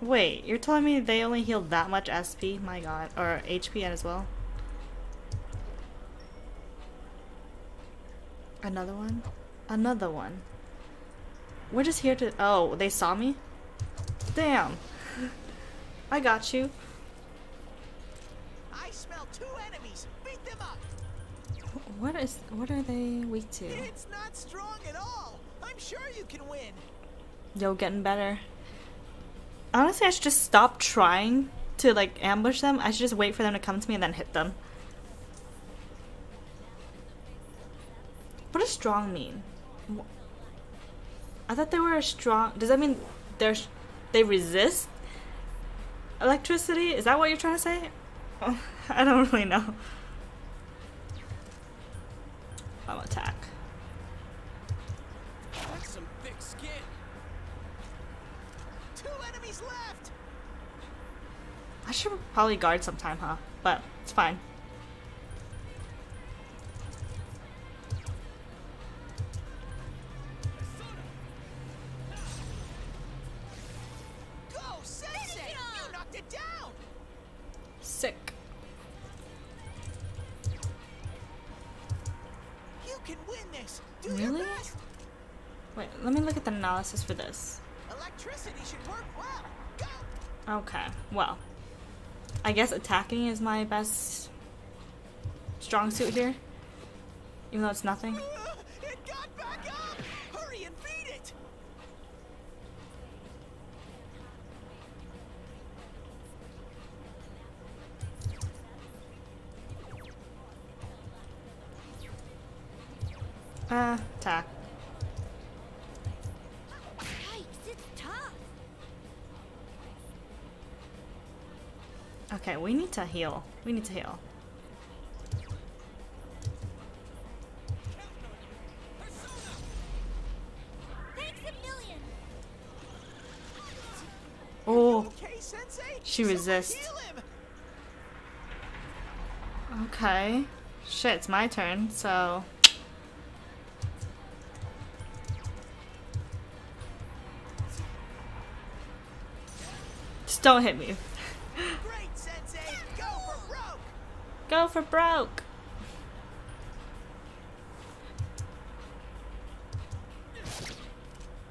Wait, you're telling me they only heal that much SP? My god. Or HP as well? Another one? Another one. We're just here to- oh, they saw me? Damn. I got you. I smell two enemies. Beat them up. What is what are they weak to? It's not strong at all. I'm sure you can win. Yo, getting better. Honestly, I should just stop trying to like ambush them. I should just wait for them to come to me and then hit them. Does strong mean? I thought they were strong. Does that mean they're they resist electricity? Is that what you're trying to say? Oh, I don't really know. I'll attack. That's some thick skin. Two enemies left. I should probably guard sometime, huh? But it's fine. Can win this. Do Really? Wait, let me look at the analysis for this. Electricity should work well. Go. Okay, well. I guess attacking is my best strong suit here. Even though it's nothing. To heal. We need to heal. Oh, She resists. Okay. Shit, it's my turn, so. Just don't hit me. Go for broke.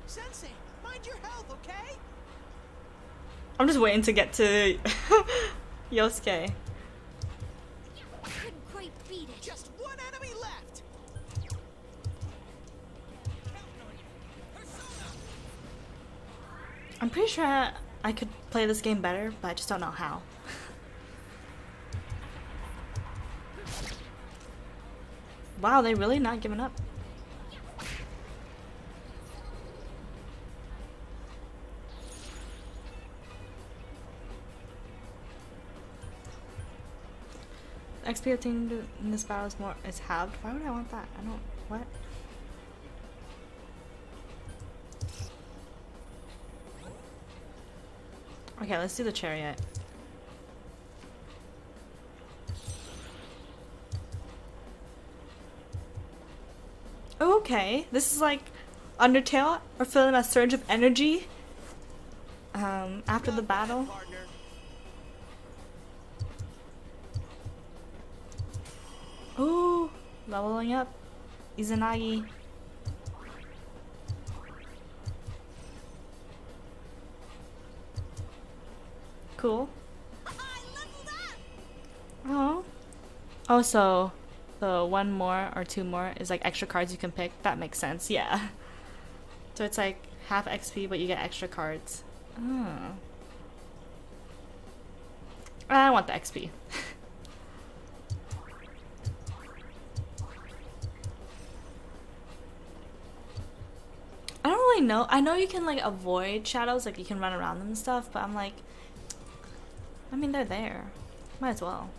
Sensei, mind your health, okay? I'm just waiting to get to Yosuke. Couldn't quite beat it. Just one enemy left. I'm pretty sure I could play this game better, but I just don't know how. Wow, they really not giving up. XP obtained in this battle is more is halved. Why would I want that? I don't what? Okay, let's do the chariot. Okay, this is like Undertale. We're feeling a surge of energy um, after the battle. Ooh, leveling up. Izanagi. Cool. Oh. Also, the one more or two more is like extra cards you can pick. That makes sense. Yeah. So it's like half XP, but you get extra cards. Oh. I want the XP. I don't really know. I know you can like avoid shadows, like you can run around them and stuff, but I'm like, I mean, they're there. Might as well.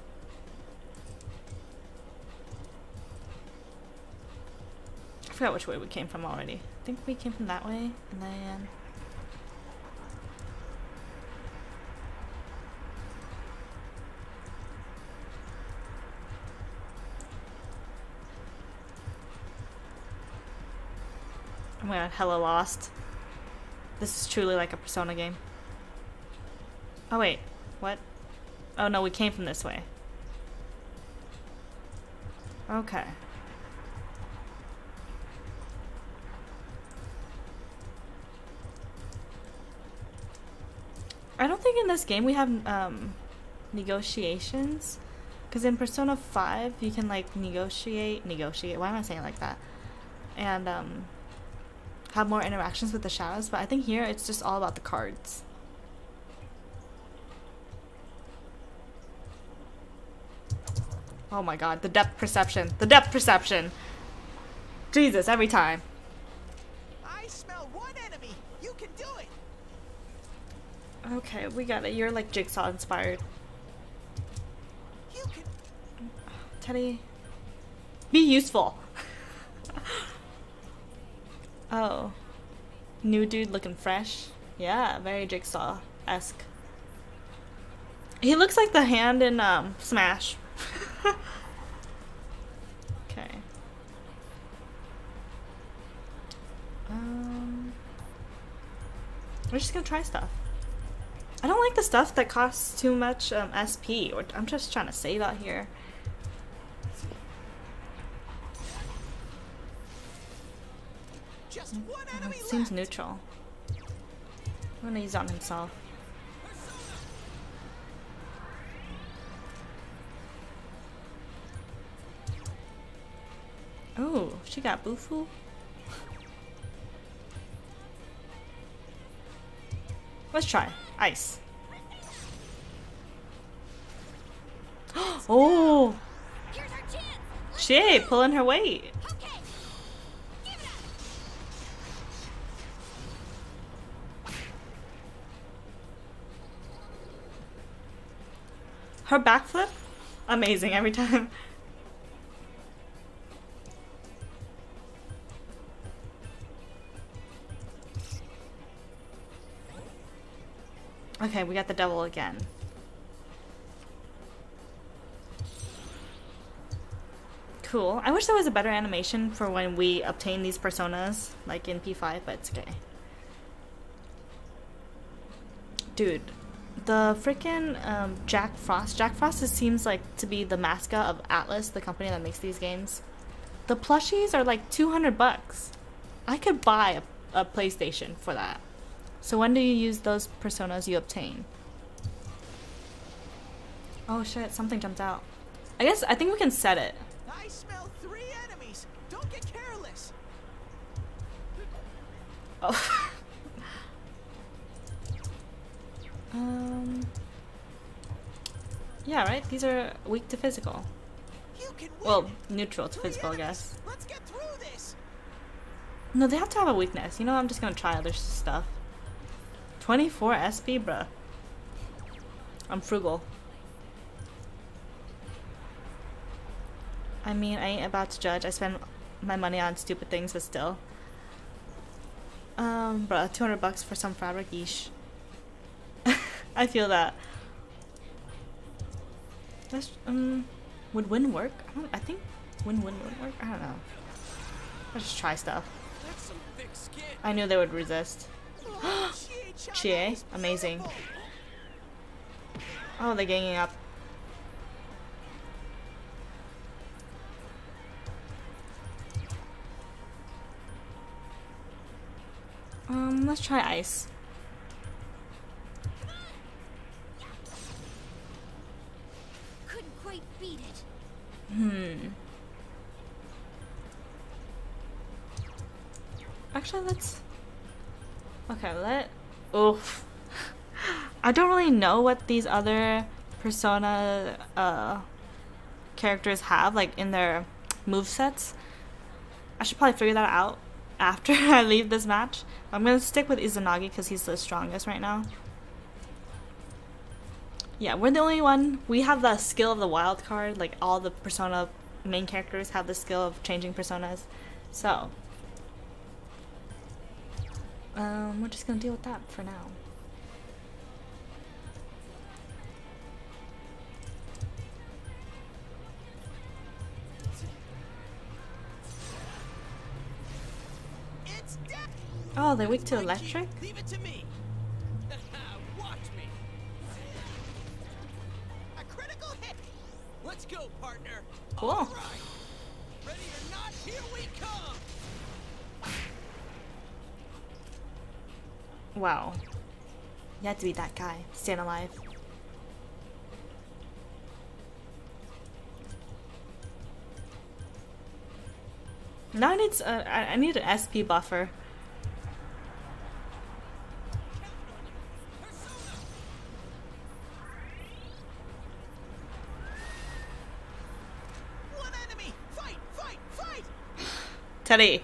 Forgot which way we came from already. I think we came from that way, and then. Oh my god, hella lost. This is truly like a Persona game. Oh wait, what? Oh no, we came from this way. Okay. I don't think in this game we have um, negotiations. Because in Persona 5, you can like negotiate, negotiate, why am I saying like that? And um, have more interactions with the shadows, but I think here it's just all about the cards. Oh my god, the depth perception. The depth perception. Jesus, every time. I smell one enemy. You can do it. Okay, we got it. You're like Jigsaw inspired. You can. Teddie. Be useful. oh. New dude looking fresh. Yeah, very Jigsaw esque. He looks like the hand in um, Smash. okay. Um, we're just gonna try stuff. I don't like the stuff that costs too much um, SP. Or I'm just trying to save out here. Oh, it seems neutral. I'm gonna use it on himself. Oh, she got Bufu. Let's try. Ice. oh, she pulling her weight. Her backflip, amazing every time. Okay, we got the devil again. Cool. I wish there was a better animation for when we obtain these personas, like in P5, but it's okay. Dude, the freaking um, Jack Frost. Jack Frost is, seems like to be the mascot of Atlus, the company that makes these games. The plushies are like 200 bucks. I could buy a, a PlayStation for that. So when do you use those personas you obtain? Oh shit, something jumped out. I guess, I think we can set it. I smell three enemies. Don't get careless. Oh. um. Yeah, right? These are weak to physical. You can. Well, neutral to Three physical, I guess. Let's get through this. No, they have to have a weakness. You know, I'm just gonna try other stuff. 24 SP, bruh. I'm frugal. I mean, I ain't about to judge. I spend my money on stupid things, but still. Um, bruh, 200 bucks for some fabric, yeesh. I feel that. That's, um, would win work? I, don't, I think win-win would work. I don't know. Let's just try stuff. That's some thick skin. I knew they would resist. Chie, amazing. Oh, they're ganging up. Um, let's try ice. Couldn't quite beat it. Hmm. Actually, let's. Okay, let. Oof. I don't really know what these other Persona uh, characters have, like in their move sets. I should probably figure that out after I leave this match. I'm gonna stick with Izanagi because he's the strongest right now. Yeah, we're the only one. We have the skill of the wild card. Like all the persona main characters have the skill of changing personas. So, um, we're just gonna deal with that for now. It's. Oh, they're weak to My key. electric. Leave it to me. Watch me. A critical hit. Let's go, partner. Cool. All right. Ready or not, here we Wow. You have to be that guy, Stand alive. Now I need a, uh, I need an SP buffer. Teddie,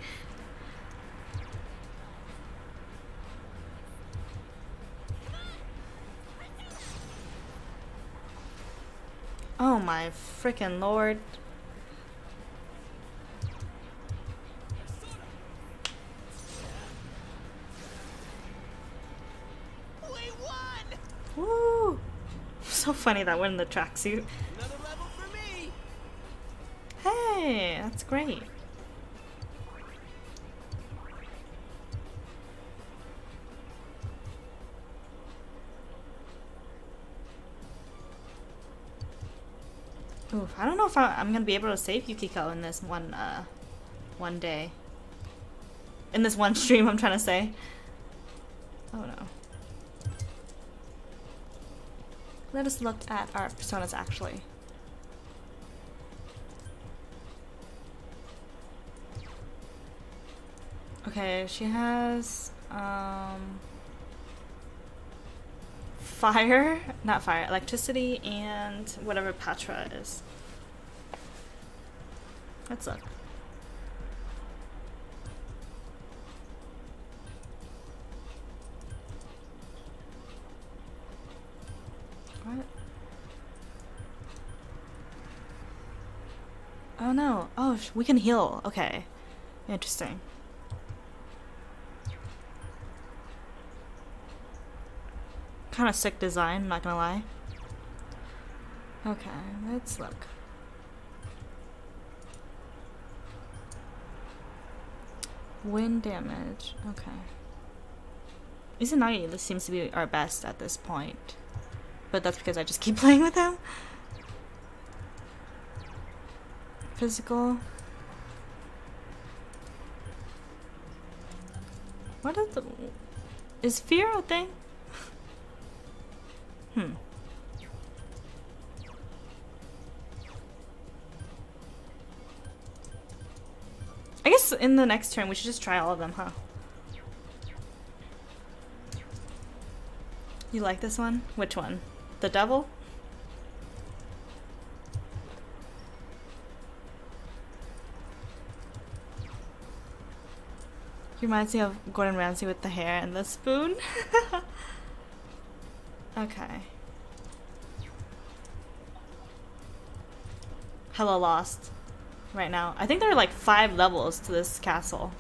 Oh my freaking lord. We won! Woo! So funny that one in the tracksuit. Another level for me. Hey, that's great. Oof, I don't know if I, I'm gonna be able to save Yukiko in this one, uh, one day. In this one stream, I'm trying to say. Oh no. Let us look at our personas actually. Okay, she has um fire, not fire, electricity and whatever Patra is. Let's look. What? Oh no. Oh, we can heal. Okay. Interesting. Kind of sick design, I'm not gonna lie. Okay, let's look. Wind damage. Okay. Izanagi this seems to be our best at this point. But that's because I just keep playing with him. Physical. What is the... Is fear a thing? Hmm. I guess in the next turn we should just try all of them, huh? You like this one? Which one? The devil? Reminds me of Gordon Ramsay with the hair and the spoon. okay. Hella lost right now. I think there are like five levels to this castle.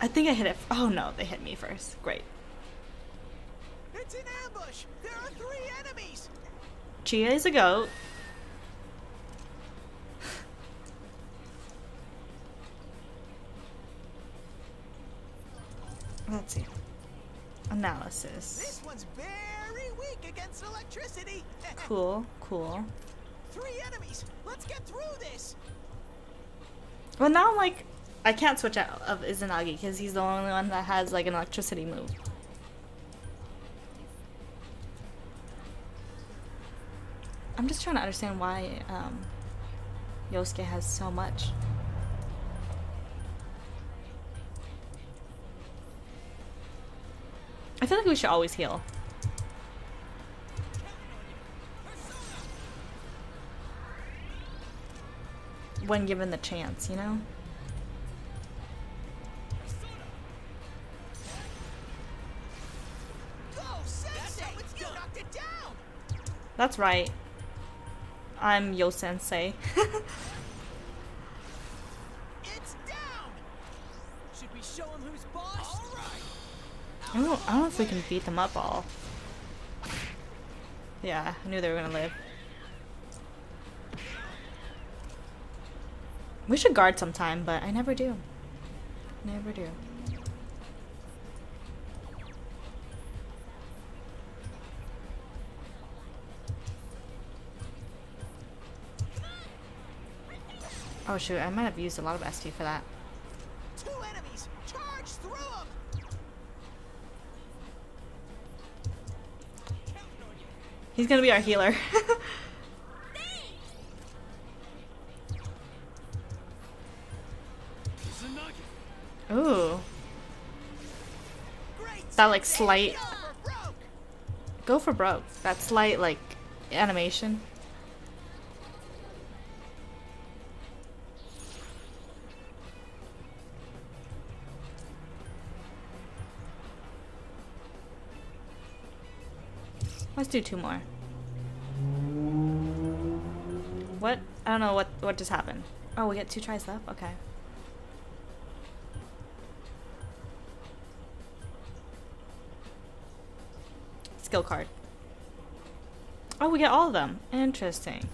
I think I hit it. Oh no, they hit me first. Great. It's an ambush! There are three enemies! Chie is a goat. Let's see. Analysis. This one's very weak against electricity! Cool, cool. three enemies! Let's get through this! Well, now I'm like, I can't switch out of Izanagi because he's the only one that has like an electricity move. I'm just trying to understand why um, Yosuke has so much. I feel like we should always heal. When given the chance, you know? That's right. I'm Yo Sensei. I don't, I don't know if we can beat them up all. Yeah, I knew they were gonna live. We should guard sometime, but I never do. Never do. Oh shoot, I might have used a lot of SP for that. He's gonna be our healer. Ooh. That like slight go for broke. That slight like animation. Let's do two more. What? I don't know what what just happened. Oh, we get two tries left. Okay. Skill card. Oh, we get all of them. Interesting.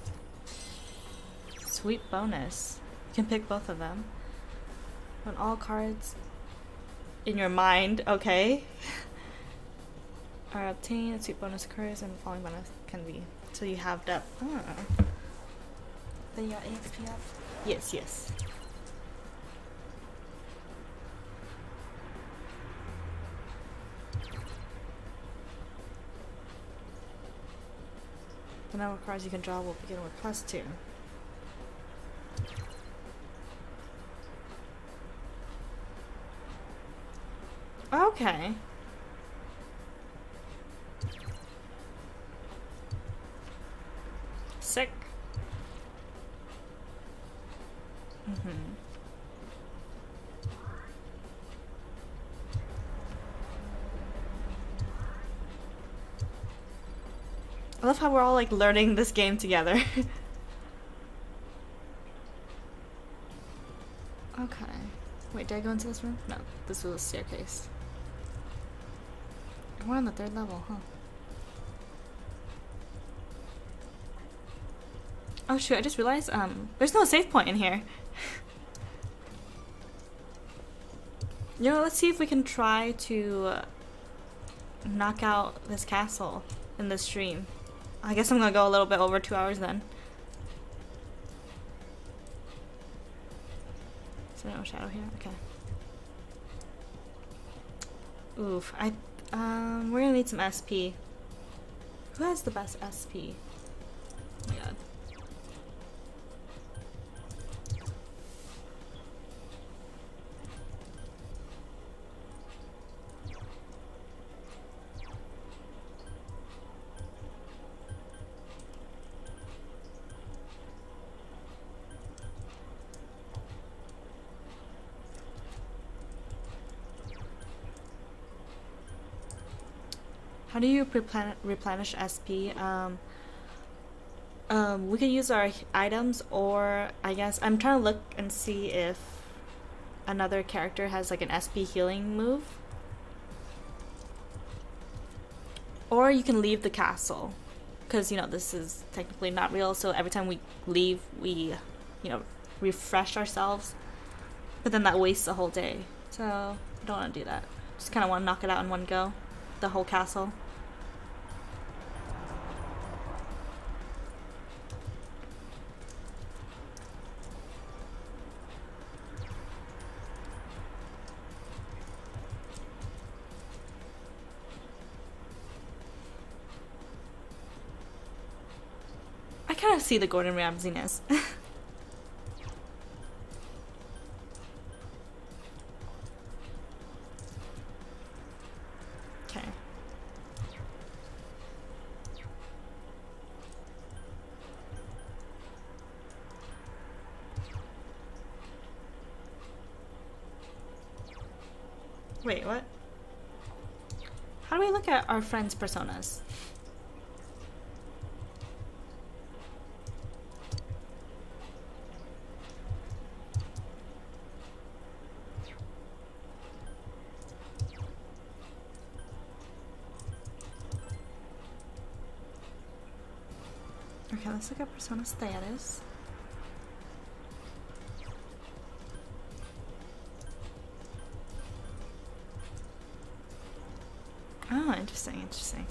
Sweet bonus. You can pick both of them. On all cards in your mind, okay, are obtained, A sweet bonus occurs, and the following bonus can be. So you have that. Ah. Then your AXP up? Yes, yes. The number of cards you can draw will begin with plus two. Okay. Mm-hmm. I love how we're all like learning this game together. okay. Wait, did I go into this room? No, this was a staircase. We're on the third level, huh? Oh shoot, I just realized um there's no save point in here. You know, let's see if we can try to knock out this castle in this stream. I guess I'm gonna go a little bit over two hours then. Is there no shadow here? Okay. Oof. I um we're gonna need some SP. Who has the best SP? Do you replen- replenish SP? Um, um, we can use our items, or I guess I'm trying to look and see if another character has like an SP healing move. Or you can leave the castle, because you know this is technically not real. So every time we leave, we, you know, refresh ourselves. But then that wastes a whole day. So I don't want to do that. Just kind of want to knock it out in one go, the whole castle. See the Gordon Ramsayness. okay. Wait, what? How do we look at our friends' personas? Okay, let's at persona status. Oh, interesting, interesting.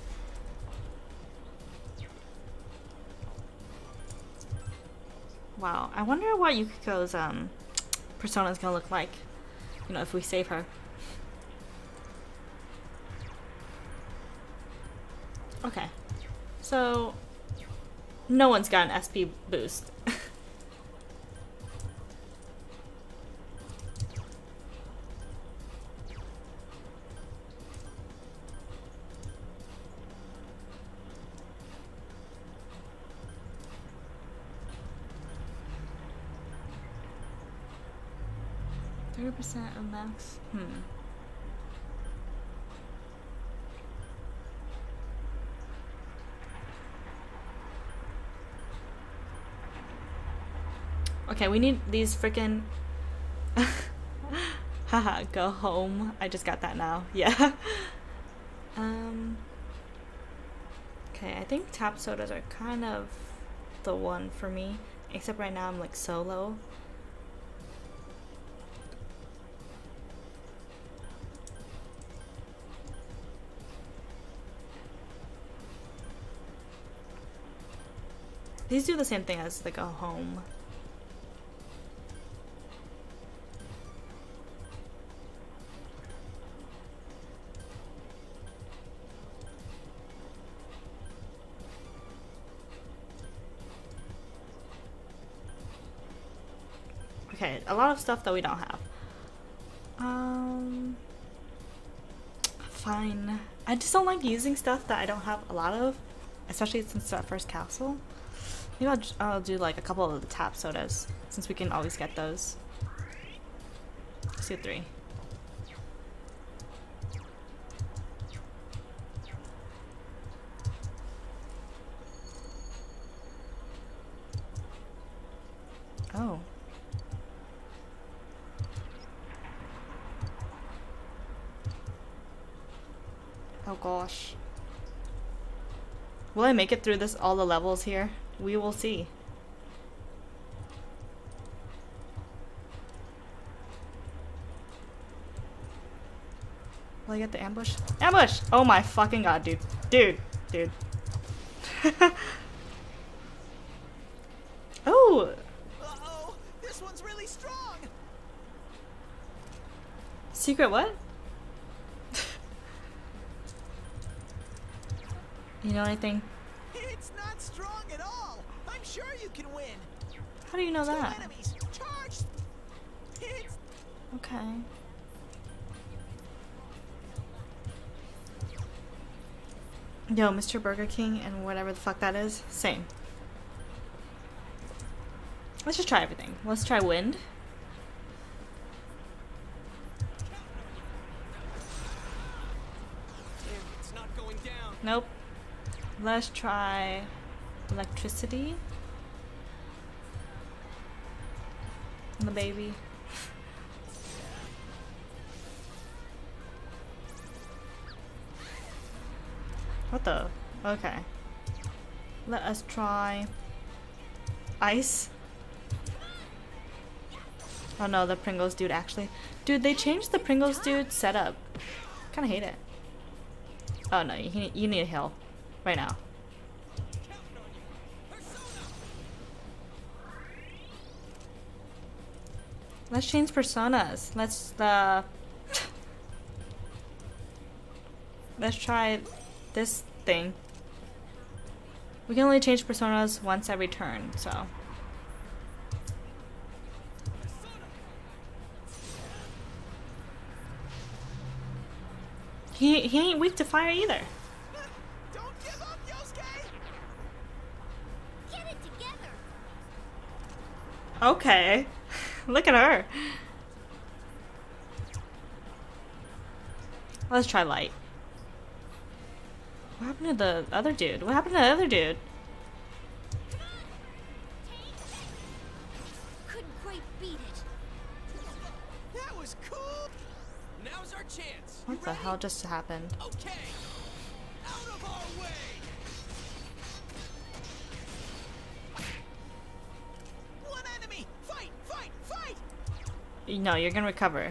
Wow, I wonder what Yukiko's um persona is gonna look like. You know, if we save her. Okay. So, no one's got an SP boost. Okay, we need these freaking. Haha, go home. I just got that now. Yeah. um. Okay, I think tap sodas are kind of the one for me. Except right now I'm like solo. These do the same thing as the go home. A lot of stuff that we don't have. Um, fine. I just don't like using stuff that I don't have a lot of, especially since it's our first castle. Maybe I'll, j- I'll do like a couple of the tap sodas, since we can always get those. Let's do three. Oh. Oh gosh. Will I make it through this all the levels here? We will see. Will I get the ambush? Ambush! Oh my fucking god, dude. Dude. Dude. oh! Uh-oh, this one's really strong. Secret what? you know anything? How do you know that? enemies, charge. It's Okay. Yo, Mr. Burger King and whatever the fuck that is, same. Let's just try everything. Let's try wind. Damn, it's not going down. Nope. Let's try electricity. The baby. What the? Okay. Let us try ice. Oh no, the Pringles dude actually. Dude, they changed the Pringles dude setup. Kinda hate it. Oh no, you, you need a heal. Right now. Let's change personas. Let's uh Let's try this thing. We can only change personas once every turn, so He he ain't weak to fire either. up, Yosuke. Get it together. Okay. Look at her. Let's try light. What happened to the other dude? What happened to the other dude? Couldn't quite beat it. That was cool. Now's our chance. What the hell just happened? Okay. No, you're gonna recover.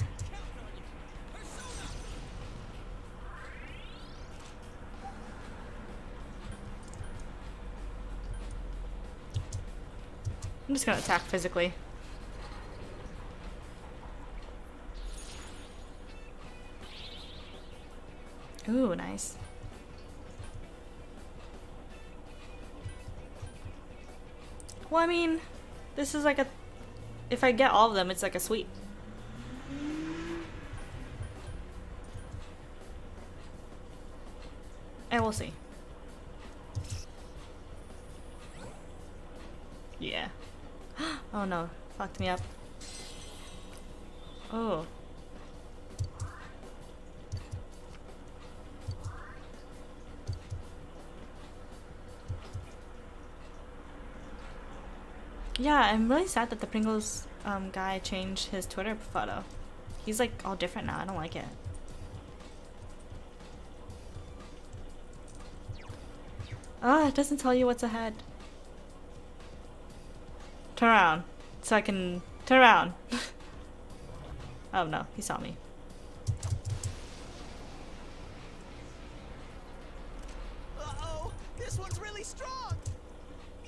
I'm just gonna attack physically. Ooh, nice. Well, I mean, this is like a. If I get all of them, it's like a sweep. We'll see. Yeah. oh no, fucked me up. Oh. Yeah, I'm really sad that the Pringles um, guy changed his Twitter photo. He's like all different now. I don't like it. Oh, it doesn't tell you what's ahead. Turn around. So I can turn around. oh no, he saw me. Uh-oh, this one's really strong.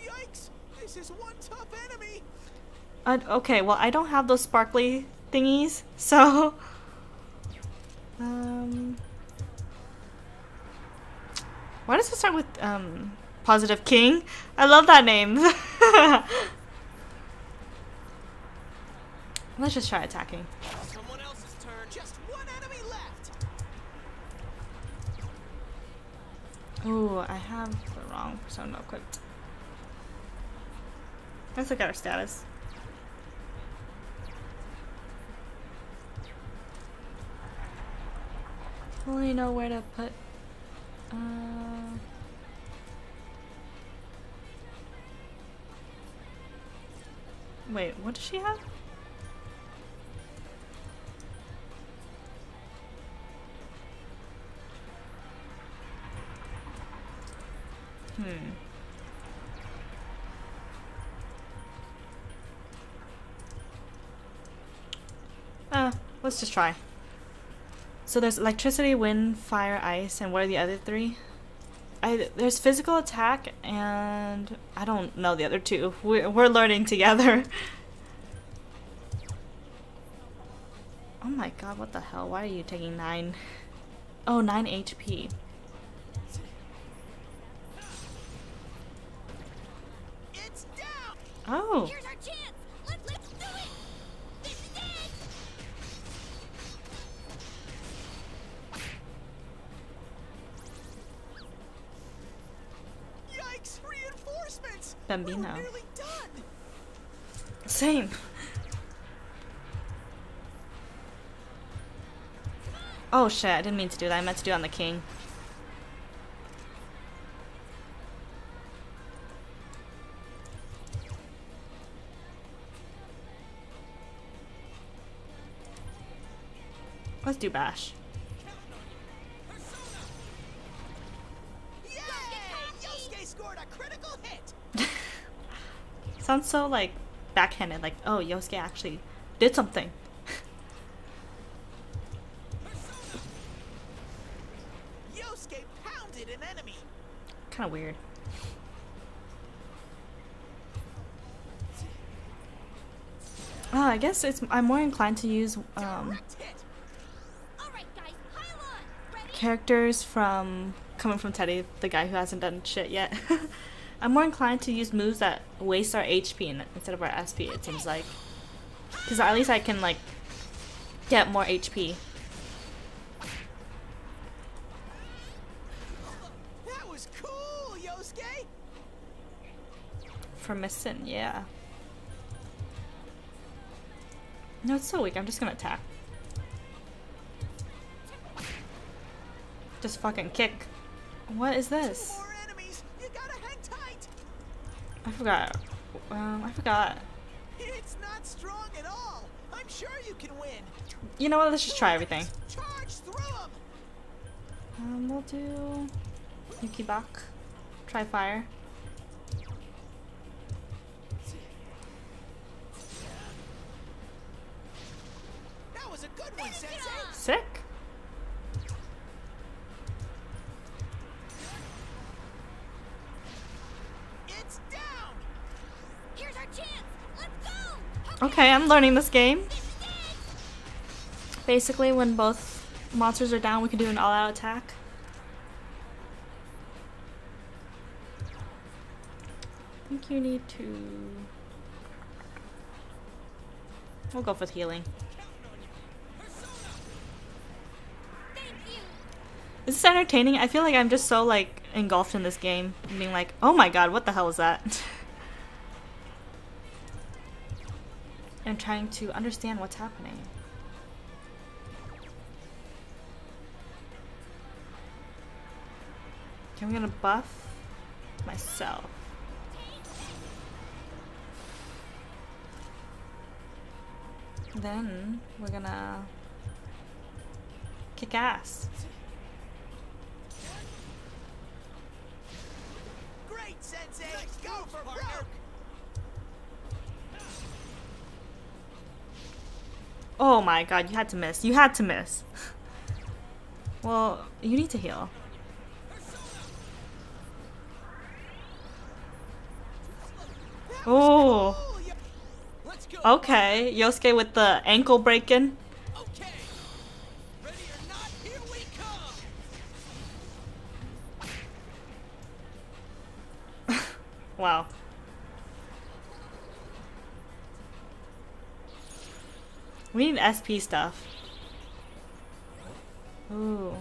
Yikes, this is one tough enemy. Uh, okay, well I don't have those sparkly thingies, so why does it start with um positive king? I love that name. Let's just try attacking. Someone else's turn. Just one enemy left. Ooh, I have the wrong persona equipped. Let's look at our status. Only know where to put. Uh, wait, what does she have? Hmm. Uh, let's just try. So there's electricity, wind, fire, ice, and what are the other three? I there's physical attack and I don't know the other two. We're we're learning together. oh my god, what the hell? Why are you taking nine? Oh, nine HP. It's down. Oh. Bambino. We're nearly done. Same. Oh shit, I didn't mean to do that. I meant to do it on the king. Let's do bash. Yay! Yosuke scored a critical hit. Sounds so like backhanded, like, oh, Yosuke actually did something. Yosuke pounded an enemy. kind of weird. Oh, I guess it's I'm more inclined to use um, Direct hit. All right, guys, pile on. Ready? characters from coming from Teddie, the guy who hasn't done shit yet. I'm more inclined to use moves that waste our HP instead of our SP. It seems like, because at least I can like get more HP. That was cool, Yosuke. For missing, yeah. No, it's so weak. I'm just gonna attack. Just fucking kick. What is this? I forgot. Um, I forgot. It's not strong at all. I'm sure you can win. You know what? Let's just try everything. Charge through. Um, we'll do Yuki Bak. Try fire. That was a good one, Sensei. Sick. Okay, I'm learning this game. Basically, when both monsters are down, we can do an all-out attack. I think you need to. We'll go the healing. Is this entertaining? I feel like I'm just so like engulfed in this game, being like, oh my god, what the hell is that? and trying to understand what's happening. I'm gonna buff myself. Then we're gonna kick ass. Great, Sensei! Let's Go for broke! Oh my god, you had to miss. You had to miss. well, you need to heal. Oh, okay. Yosuke with the ankle breaking. Wow. We need SP stuff. Ooh.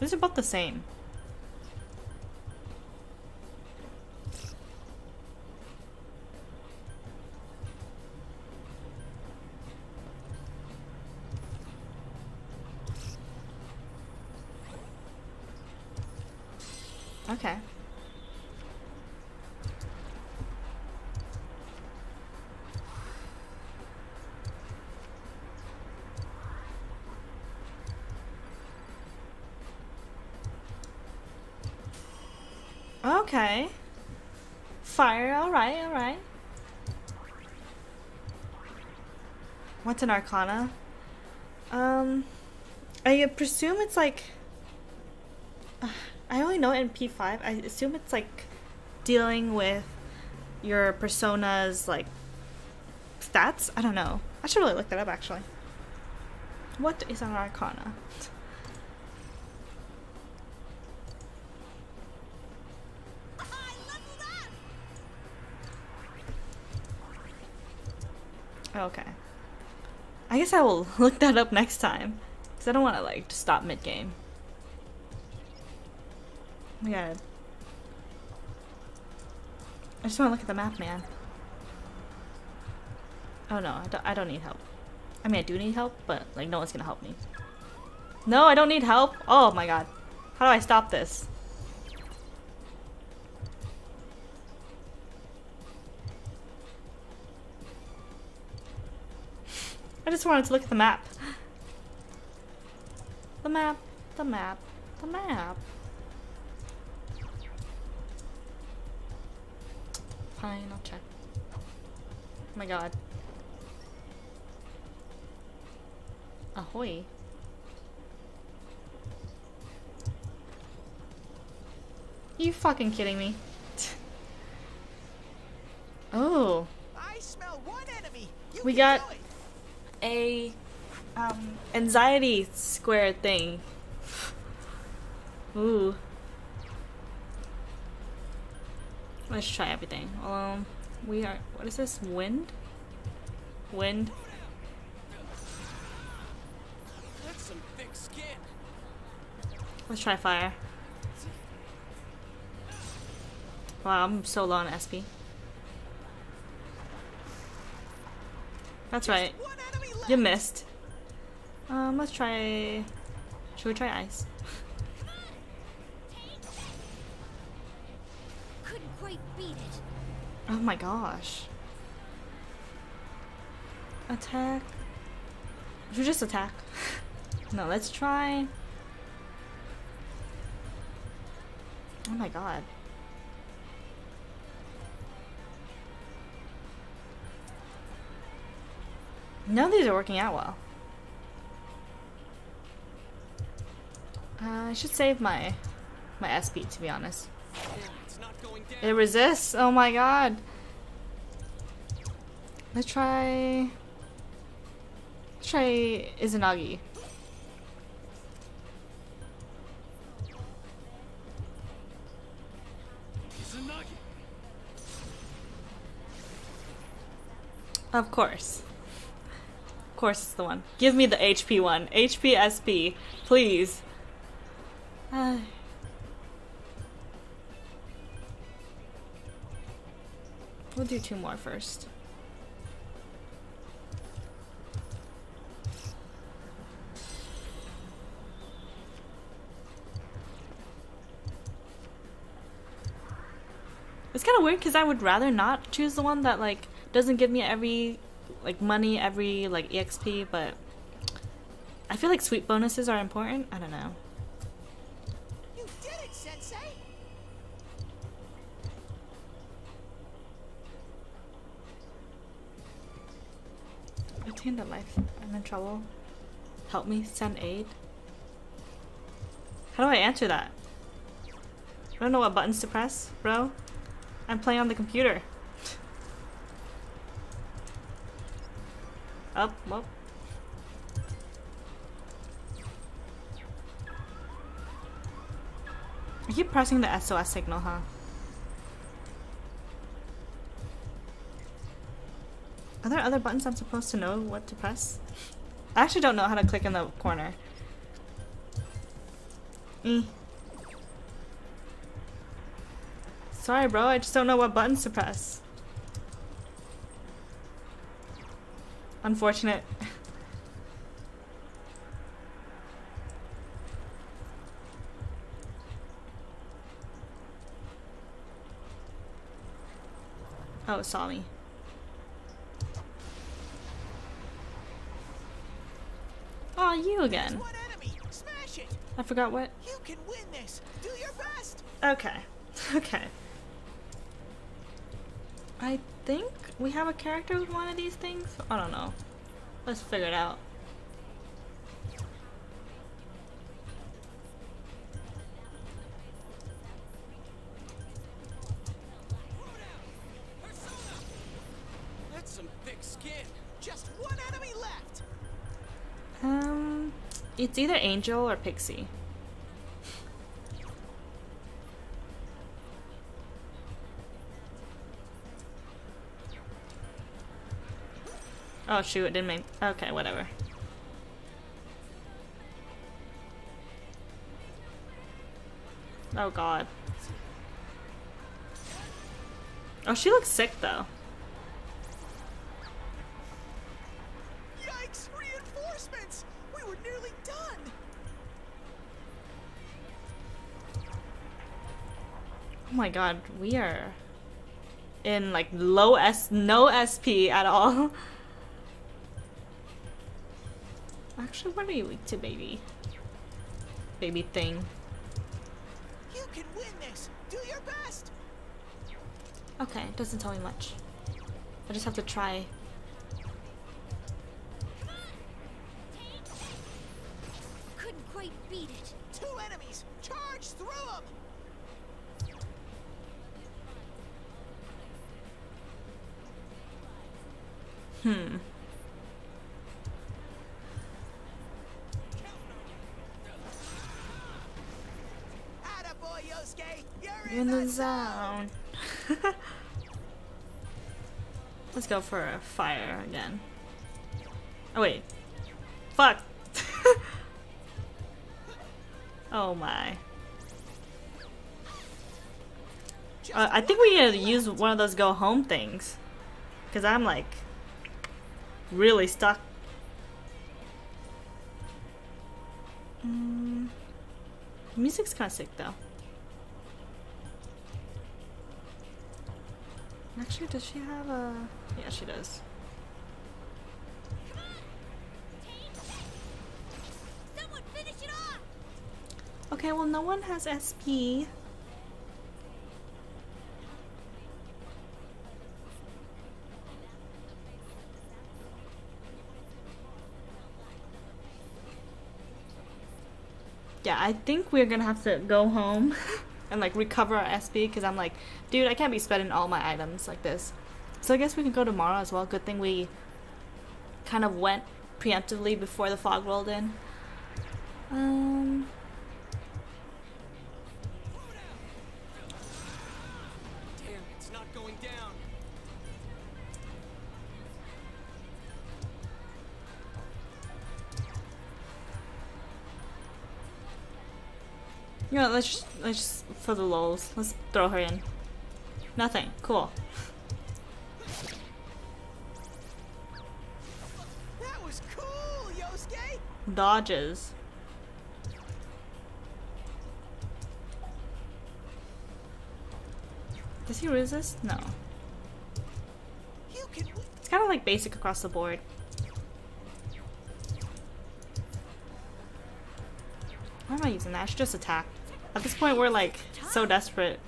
These are both the same. Okay. Okay. Fire, alright, alright. What's an arcana? Um, I presume it's like. I only know it in P5. I assume it's like dealing with your persona's like stats. I don't know. I should really look that up actually. What is an arcana? Okay. I guess I will look that up next time. Because I don't want to like stop mid game. Oh we gotta. I just want to look at the map, man. Oh no, I don't, I don't need help. I mean, I do need help, but like no one's gonna help me. No, I don't need help. Oh my god. How do I stop this? I just wanted to look at the map. The map, the map, the map. I'll check. Oh my god. Ahoy. You fucking kidding me? oh. I smell one enemy! You We got- a um anxiety square thing. Ooh. Let's try everything. Um we are what is this? Wind? Wind. Let's try fire. Wow, I'm so low on SP. That's right. You missed. Um, let's try. Should we try ice? Oh my gosh. Attack. Should just attack? no, let's try. Oh my god. None of these are working out well. Uh, I should save my my SP to be honest. Yeah, it's not going down. It resists. Oh my god. Let's try. Let's try Izanagi. Izanagi. Of course. Of course it's the one. Give me the HP one. HP SP, please. Uh, we'll do two more first. It's kind of weird because I would rather not choose the one that like doesn't give me every like money every like exp, but I feel like sweet bonuses are important. I don't know. Attain the life. I'm in trouble. Help me. Send aid. How do I answer that? I don't know what buttons to press, bro. I'm playing on the computer. Up, well. I keep pressing the SOS signal, huh? Are there other buttons I'm supposed to know what to press? I actually don't know how to click in the corner. Eh. Sorry, bro. I just don't know what buttons to press. Unfortunate. oh, saw me. You again. I forgot what. You can win this! Do your best! Okay. Okay. I think we have a character with one of these things. I don't know. Let's figure it out. It's either Angel or Pixie. Oh shoot, it didn't make. Okay, whatever. Oh god. Oh, she looks sick though. Oh my god, we are in like low S, no SP at all. Actually, what are you weak to, baby? Baby thing. You can win this! Do your best! Okay, it doesn't tell me much. I just have to try. Hmm. In the zone. Let's go for a fire again. Oh wait. Fuck! oh my. Uh, I think we need to use one of those go home things. Because I'm like really stuck. Mm, music's kind of sick though. Actually, does she have a. Yeah, she does. Someone finish it off! Okay, well, no one has SP. Yeah, I think we're gonna have to go home and like recover our SP because I'm like, dude, I can't be spending all my items like this. So I guess we can go tomorrow as well. Good thing we kind of went preemptively before the fog rolled in. Um, know, let's just, let's just for the lulz, let's throw her in. Nothing. Cool. That was cool, Yosuke! Dodges. Does he resist? No. You can It's kind of like basic across the board. Why am I using that? I should just attack. At this point, we're like so desperate.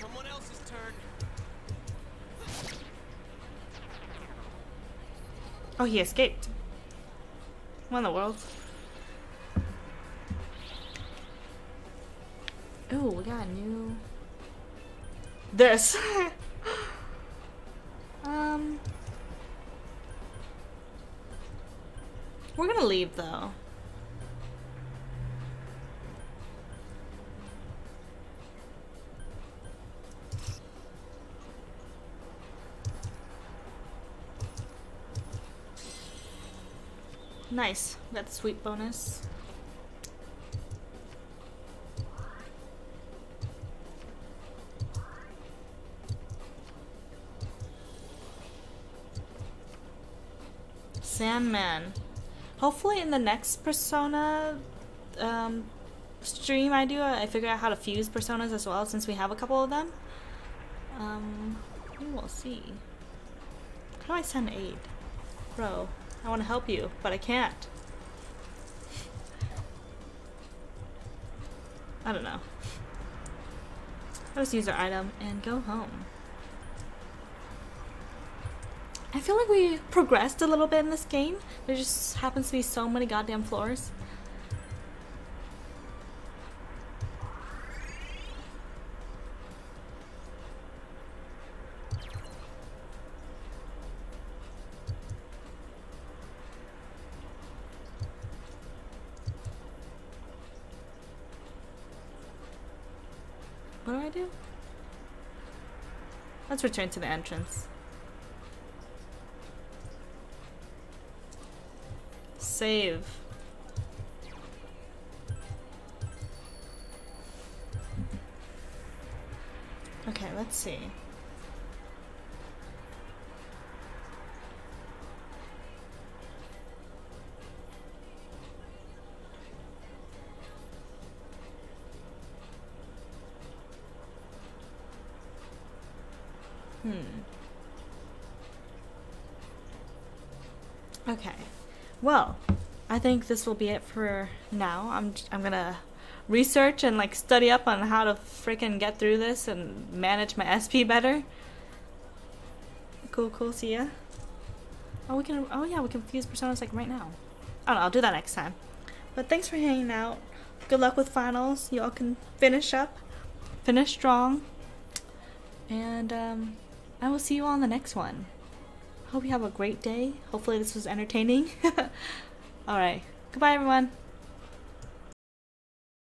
Someone else's turn. Oh, he escaped. What in the world? Ooh, we got a new. This. um. We're gonna leave though. Nice. Got the sweet bonus. Sandman. Hopefully in the next Persona um, stream I do, I figure out how to fuse Personas as well since we have a couple of them. Um, we will see. How do I send aid? Bro, I want to help you, but I can't. I don't know. I'll just use our item and go home. I feel like we progressed a little bit in this game. There just happens to be so many goddamn floors. Let's return to the entrance. Save. Okay, let's see. I think this will be it for now. I'm I'm gonna research and like study up on how to freaking get through this and manage my SP better. Cool, cool. See ya. Oh, we can. Oh yeah, we can fuse personas like right now. Don't know. I'll do that next time. But thanks for hanging out. Good luck with finals. You all can finish up, finish strong, and um, I will see you on the next one. Hope you have a great day. Hopefully, this was entertaining. Alright. Goodbye, everyone.